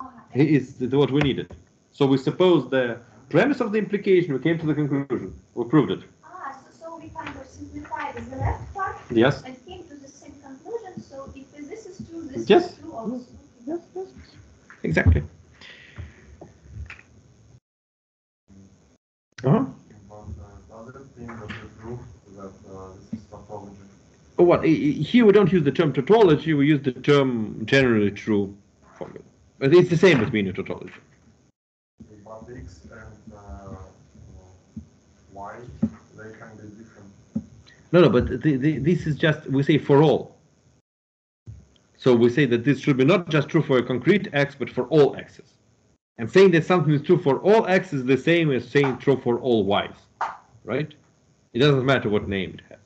ah, It is what we needed. So we suppose the premise of the implication, we came to the conclusion. We proved it. ah, so, so we kind of simplified the left part Yes? and came to the same conclusion. So if this is true, this Yes. is true also. Yes, yes. Exactly. Uh-huh. Uh, uh. Oh, what? Here we don't use the term tautology, we use the term generally true formula. It's the same as being a tautology. But x and y, they can be different. No, no, but the, the, this is just, we say for all. So we say that this should be not just true for a concrete x, but for all x's. And saying that something is true for all x is the same as saying true for all y's, right? It doesn't matter what name it has.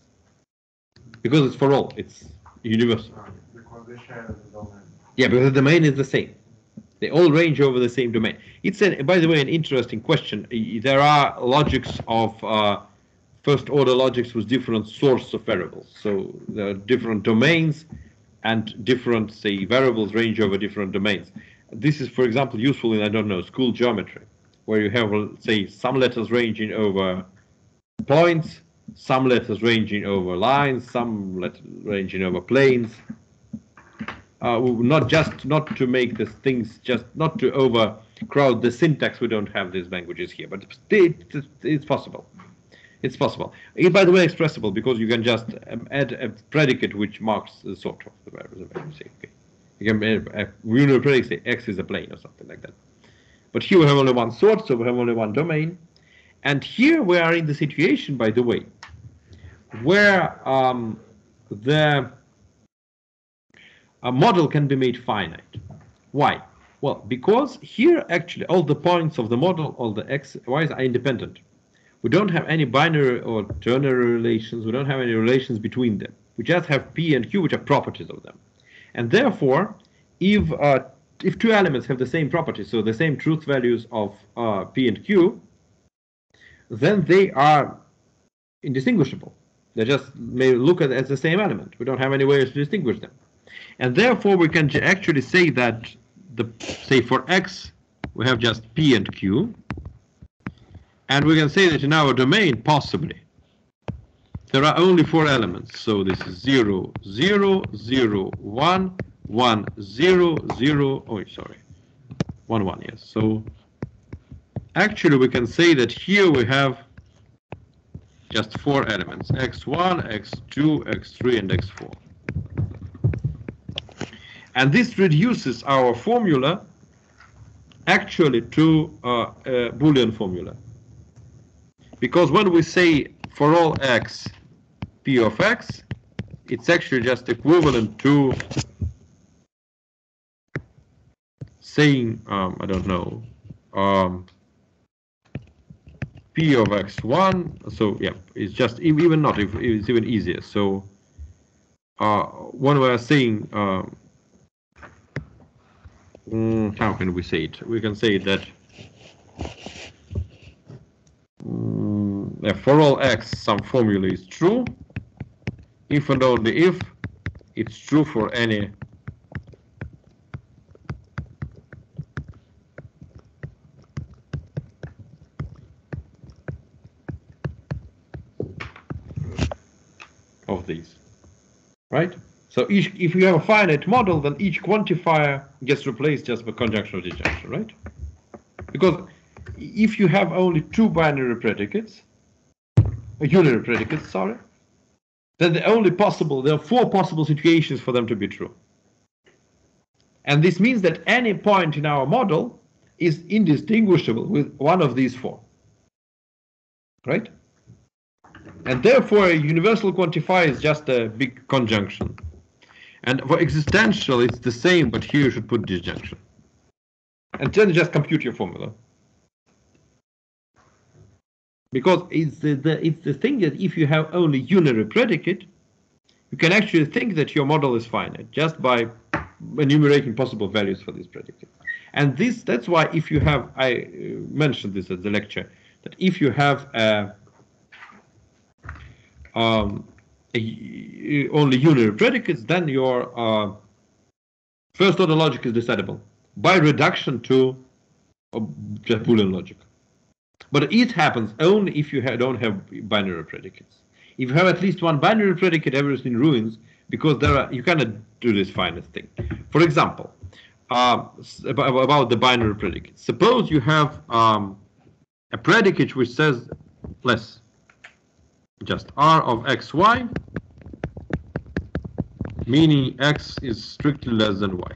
Because it's for all, it's universal. Because they share the domain. Yeah, because the domain is the same. They all range over the same domain. It's, an, by the way, an interesting question. There are logics of uh, first order logics with different source of variables. So there are different domains and different, say, variables range over different domains. This is, for example, useful in, I don't know, school geometry, where you have, say, some letters ranging over points, some letters ranging over lines, some letters ranging over planes uh, not just not to make these things just not to overcrowd the syntax. We don't have these languages here, but it, it, it's possible. It's possible. It, by the way, expressible because you can just um, add a predicate which marks the sort of the variable. Can add a, know predicate say x is a plane or something like that. But here we have only one sort, so we have only one domain. And here we are in the situation, by the way, where um, the a model can be made finite. Why? Well, because here actually all the points of the model, all the x, y's are independent. We don't have any binary or ternary relations. We don't have any relations between them. We just have p and q, which are properties of them. And therefore, if uh, if two elements have the same properties, so the same truth values of uh, p and q, then they are indistinguishable. They just may look at as the same element. We don't have any ways to distinguish them. And therefore, we can actually say that the say for x, we have just p and q, and we can say that in our domain, possibly, there are only four elements. So this is 0, 0, 0, 1, 1, 0, 0, oh, sorry, 1, 1, yes. So actually, we can say that here we have just four elements, x1, x2, x3, and x4. And this reduces our formula actually to uh, a Boolean formula. Because when we say for all x, p of x, it's actually just equivalent to saying, um, I don't know, um, p of x1, so yeah, it's just even not, if it's even easier. So uh, when we are saying, um, mm, how can we say it? We can say that mm, for all x, some formula is true, if and only if it's true for any of these, right? So each, if you have a finite model, then each quantifier gets replaced just by conjunction or disjunction, right? Because if you have only two binary predicates, unary predicates, sorry, then the only possible, there are four possible situations for them to be true. And this means that any point in our model is indistinguishable with one of these four. Right? And therefore, a universal quantifier is just a big conjunction. And for existential, it's the same, but here you should put disjunction. And then just compute your formula. Because it's the, the it's the thing that if you have only unary predicate, you can actually think that your model is finite just by enumerating possible values for this predicate. And this that's why if you have I uh, mentioned this at the lecture that if you have a, um, a, only unary predicates, then your uh, first order logic is decidable by reduction to uh, just Boolean logic. But it happens only if you don't have binary predicates. If you have at least one binary predicate, everything ruins because there are you cannot do this finest thing. For example, uh, about, about the binary predicate. Suppose you have um, a predicate which says less, just r of xy, meaning x is strictly less than y.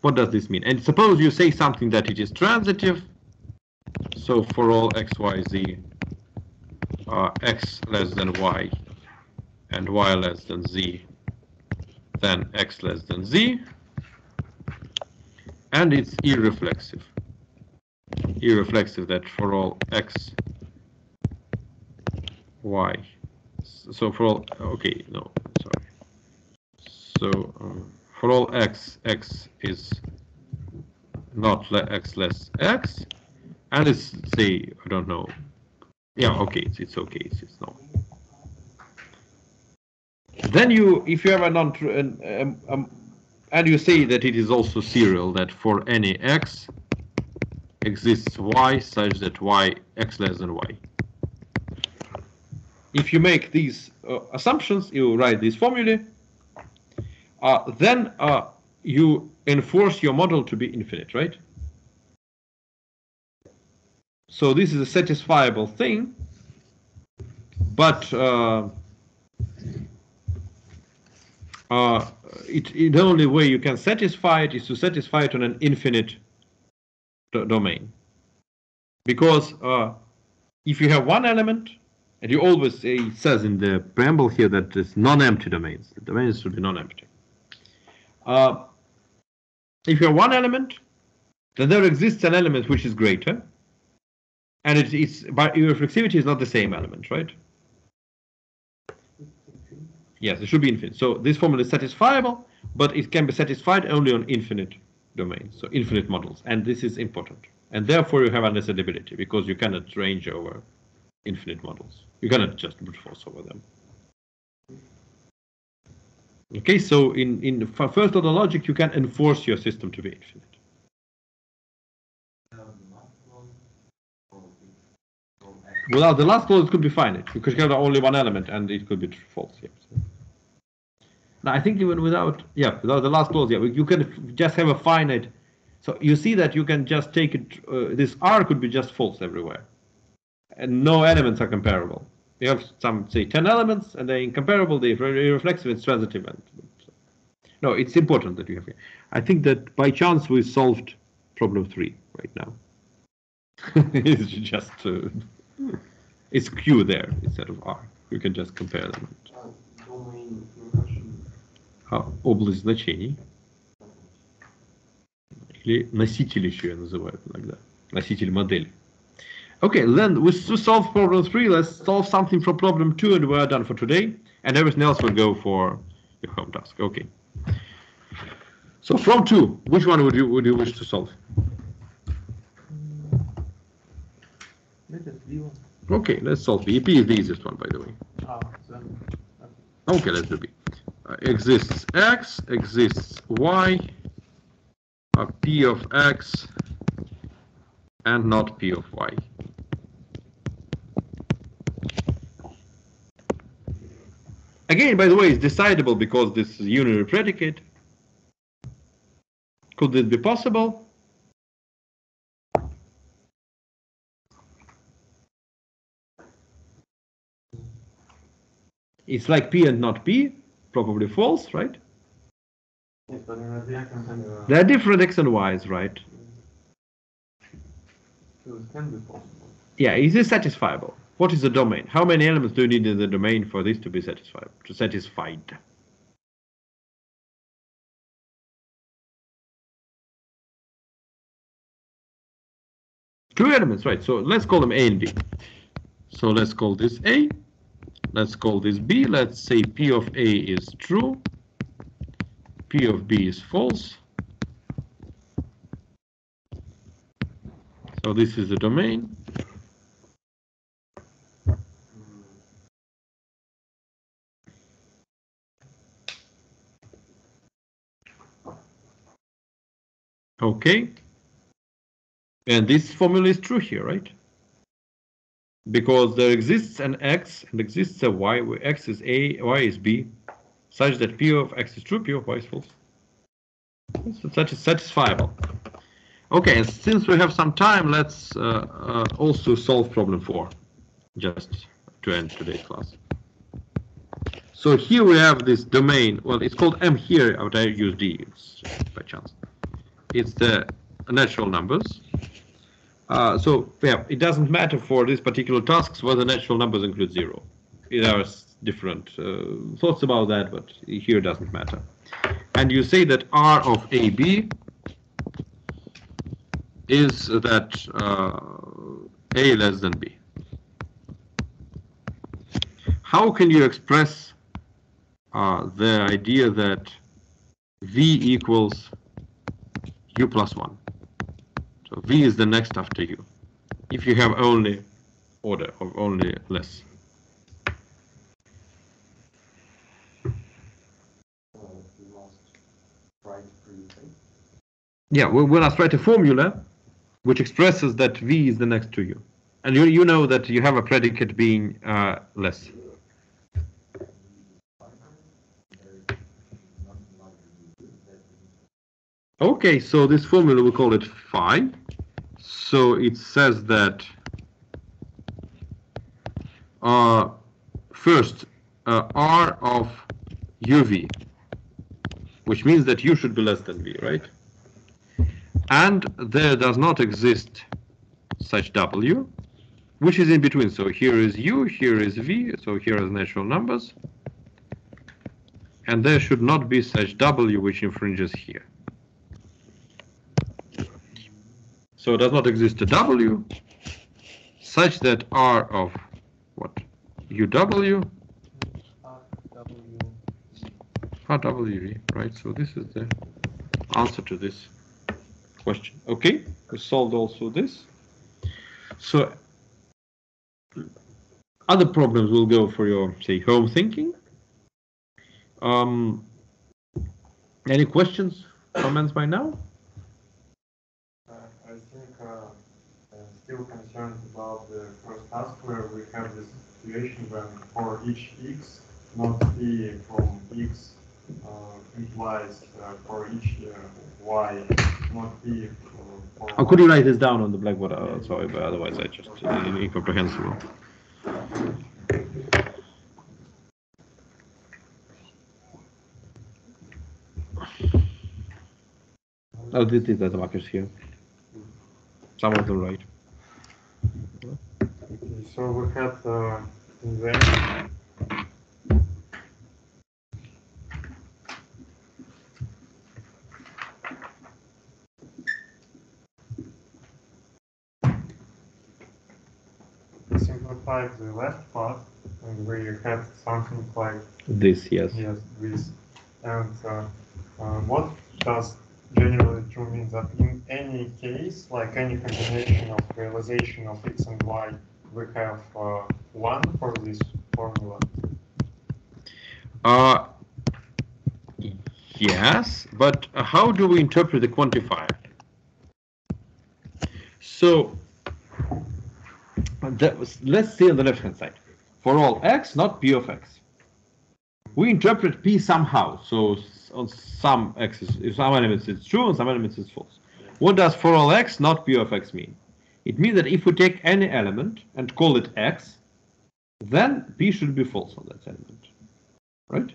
What does this mean? And suppose you say something that it is transitive. So for all x, y, z, uh, x less than y and y less than z, then x less than z. And it's irreflexive. Irreflexive that for all x, y. So for all, okay, no, sorry. So, um, for all x, x is not le x less x, and it's say I don't know. Yeah, okay, it's, it's okay, it's, it's no. Then you, if you have a non, um, um, and you say that it is also serial that for any x exists y such that y x less than y. If you make these uh, assumptions, you write this formulae, uh, then uh, you enforce your model to be infinite, right? So this is a satisfiable thing, but uh, uh, it, it, the only way you can satisfy it is to satisfy it on an infinite do domain. Because uh, if you have one element, and you always say, it says in the preamble here that it's non-empty domains. The domains should be non-empty. Uh, if you have one element, then there exists an element which is greater, and it, it's but your reflexivity is not the same element, right? Yes, it should be infinite. So this formula is satisfiable, but it can be satisfied only on infinite domains, so infinite models, and this is important. And therefore you have undecidability because you cannot range over infinite models. You cannot just brute force over them. Okay, so in, in first order logic, you can enforce your system to be infinite. Without the last clause, it could be finite because you have only one element and it could be false. Yeah. Now, I think even without, yeah, without the last clause, yeah, you can just have a finite. So you see that you can just take it, uh, this R could be just false everywhere. And no elements are comparable You have some, say, 10 elements, and they're incomparable, they're reflexive, it's transitive. And, no, it's important that you have here. I think that by chance we solved problem three right now. (laughs) it's just, uh, it's Q there instead of R. You can just compare them. Domain recursion. А, область значений. Или носитель еще ее называют иногда. Носитель модели. Okay, then we solve problem three. Let's solve something from problem two, and we're done for today. And everything else will go for your home task. Okay. So from two, which one would you would you wish to solve? Let us be one. Okay, let's solve B. B is the easiest one, by the way. Ah. Okay, let's do B. Uh, exists X, exists Y, uh, P of X, and not P of Y. Again, by the way, it's decidable because this is unary predicate. Could this be possible? It's like P and not P, probably false, right? Yes, the X and There are different X and Y's, right? so it can be possible. Yeah, is this satisfiable? What is the domain? How many elements do you need in the domain for this to be satisfied? To satisfied? Two elements, right? So let's call them A and B. So let's call this A. Let's call this B. Let's say P of A is true. P of B is false. So this is the domain. Okay. And this formula is true here, right? Because there exists an x and exists a y where x is a, y is b, such that p of x is true, p of y is false. So such is satisfiable. Okay, and since we have some time, let's uh, uh, also solve problem four, just to end today's class. So here we have this domain. Well, it's called M here, but I use D by chance. It's the natural numbers. Uh, so yeah, it doesn't matter for these particular tasks whether natural numbers include zero. There are different uh, thoughts about that, but here it doesn't matter. And you say that R of AB is that uh, A less than B. How can you express uh, the idea that V equals U plus 1? So V is the next after U. If you have only order or only less. Yeah, we will write a formula which expresses that V is the next to U. And you, you know that you have a predicate being uh, less. Okay, so this formula we call it phi. So it says that uh, first uh, R of UV, which means that U should be less than V, right? And there does not exist such W, which is in between. So here is U, here is V, so here is natural numbers. And there should not be such W which infringes here. So it does not exist a W such that R of what? UW RWV, right? So this is the answer to this question. Okay, we solved also this. So other problems will go for your, say, home thinking. Um, any questions, comments by now? Uh, I think uh, uh, still concerned about the first task where we have this situation when for each x, not p from x uh, implies uh, for each uh, y, not p for. for Or could you write this down on the blackboard? Uh, sorry, but otherwise I just uh, incomprehensible. Oh, this is the markers here. Some of them right. So we have uh, there. We simplified the left part and we have something like This, yes. yes this and uh, uh, what does generally true mean that in any case like any combination of realization of x and y we have uh, one for this formula Uh, yes, but how do we interpret the quantifier? So, that was, let's see on the left hand side. For all x, not p of x. We interpret p somehow. So on some x's, if some elements it's true, on some elements it's false. What does for all x, not p of x mean? It means that if we take any element and call it x, then p should be false on that element right?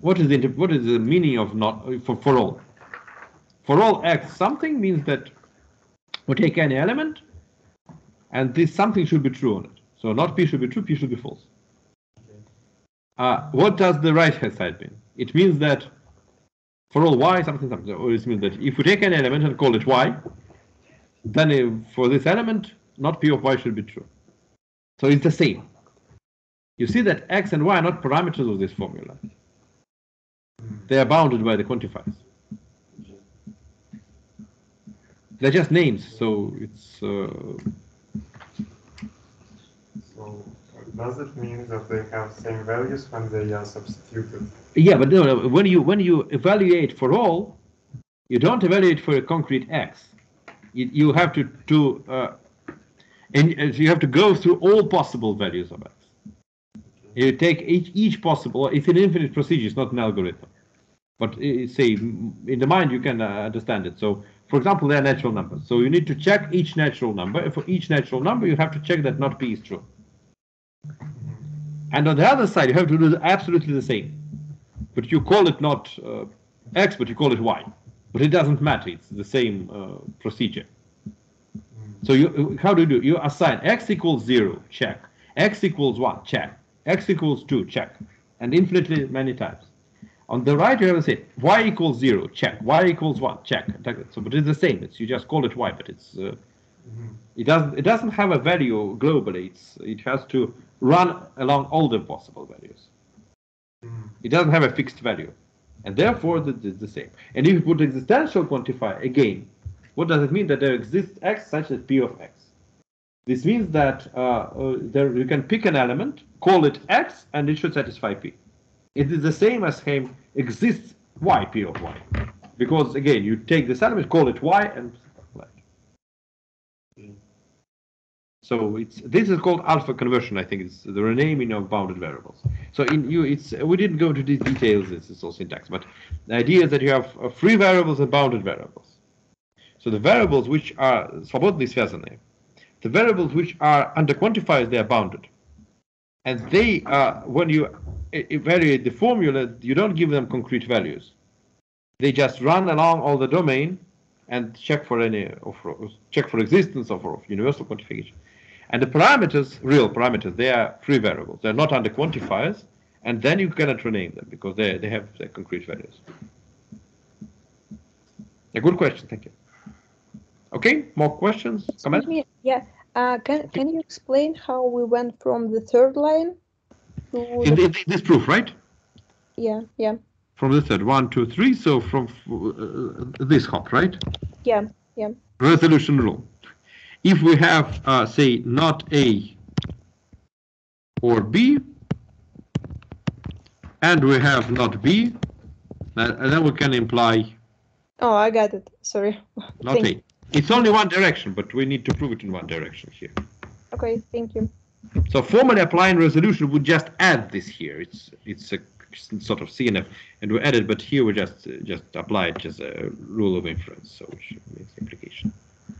What is the what is the meaning of not for for all? For all x something means that we take any element, and this something should be true on it. So not p should be true, p should be false. Uh, what does the right hand side mean? It means that for all y something something, it means that if we take any element and call it y, then uh, for this element, not p of y should be true. So it's the same. You see that x and y are not parameters of this formula. They are bounded by the quantifiers. They're just names, so it's uh, So does it mean that they have same values when they are substituted? yeah. But no, no, when you when you evaluate for all, you don't evaluate for a concrete x. You, you have to to uh, and you have to go through all possible values of x. You take each each possible. It's an infinite procedure. It's not an algorithm. But uh, say in the mind you can uh, understand it. So, for example, they are natural numbers. So you need to check each natural number. For each natural number, you have to check that not p is true. And on the other side, you have to do absolutely the same. But you call it not uh, x, but you call it y. But it doesn't matter. It's the same uh, procedure. So you, how do you do? You assign x equals zero, check. X equals one, check. X equals two, check. And infinitely many times. On the right, you have to say y equals zero, check. Y equals one, check. So, but it's the same. It's you just call it y, but it's uh, it doesn't it doesn't have a value globally. It's it has to run along all the possible values. It doesn't have a fixed value, and therefore the, the, the same. And if you put existential quantifier again, what does it mean that there exists x such that p of x? This means that uh, uh, there you can pick an element, call it x, and it should satisfy p. It is the same as saying exists y p of y, because again you take this element, call it y, and it. So it's this is called alpha conversion. I think it's the renaming of bounded variables. So in you, it's we didn't go into these details. This is all syntax, but the idea is that you have uh, free variables and bounded variables. So the variables which are swobodnie связаны, the variables which are under quantifiers, they are bounded, and they are when you e- evaluate the formula, you don't give them concrete values. They just run along all the domain and check for any of check for existence of, of universal quantification. And the parameters, real parameters, they are free variables. They're not under quantifiers, and then you cannot rename them because they they have their concrete values. A good question, thank you. Okay, more questions, Excuse comments? me, yeah. Uh, can can you explain how we went from the third line to In, the, in this proof, right? yeah yeah From the third, one, two, three. So from uh, this hop, right? yeah yeah resolution rule. If we have, uh, say, not A or B, and we have not B, then and then we can imply oh I got it sorry (laughs) not Thank A. It's only one direction, but we need to prove it in one direction here. okay thank you So formally applying resolution would just add this here. It's it's a sort of CNF, and we add it, but here we just uh, just apply it as a rule of inference, so which makes the application.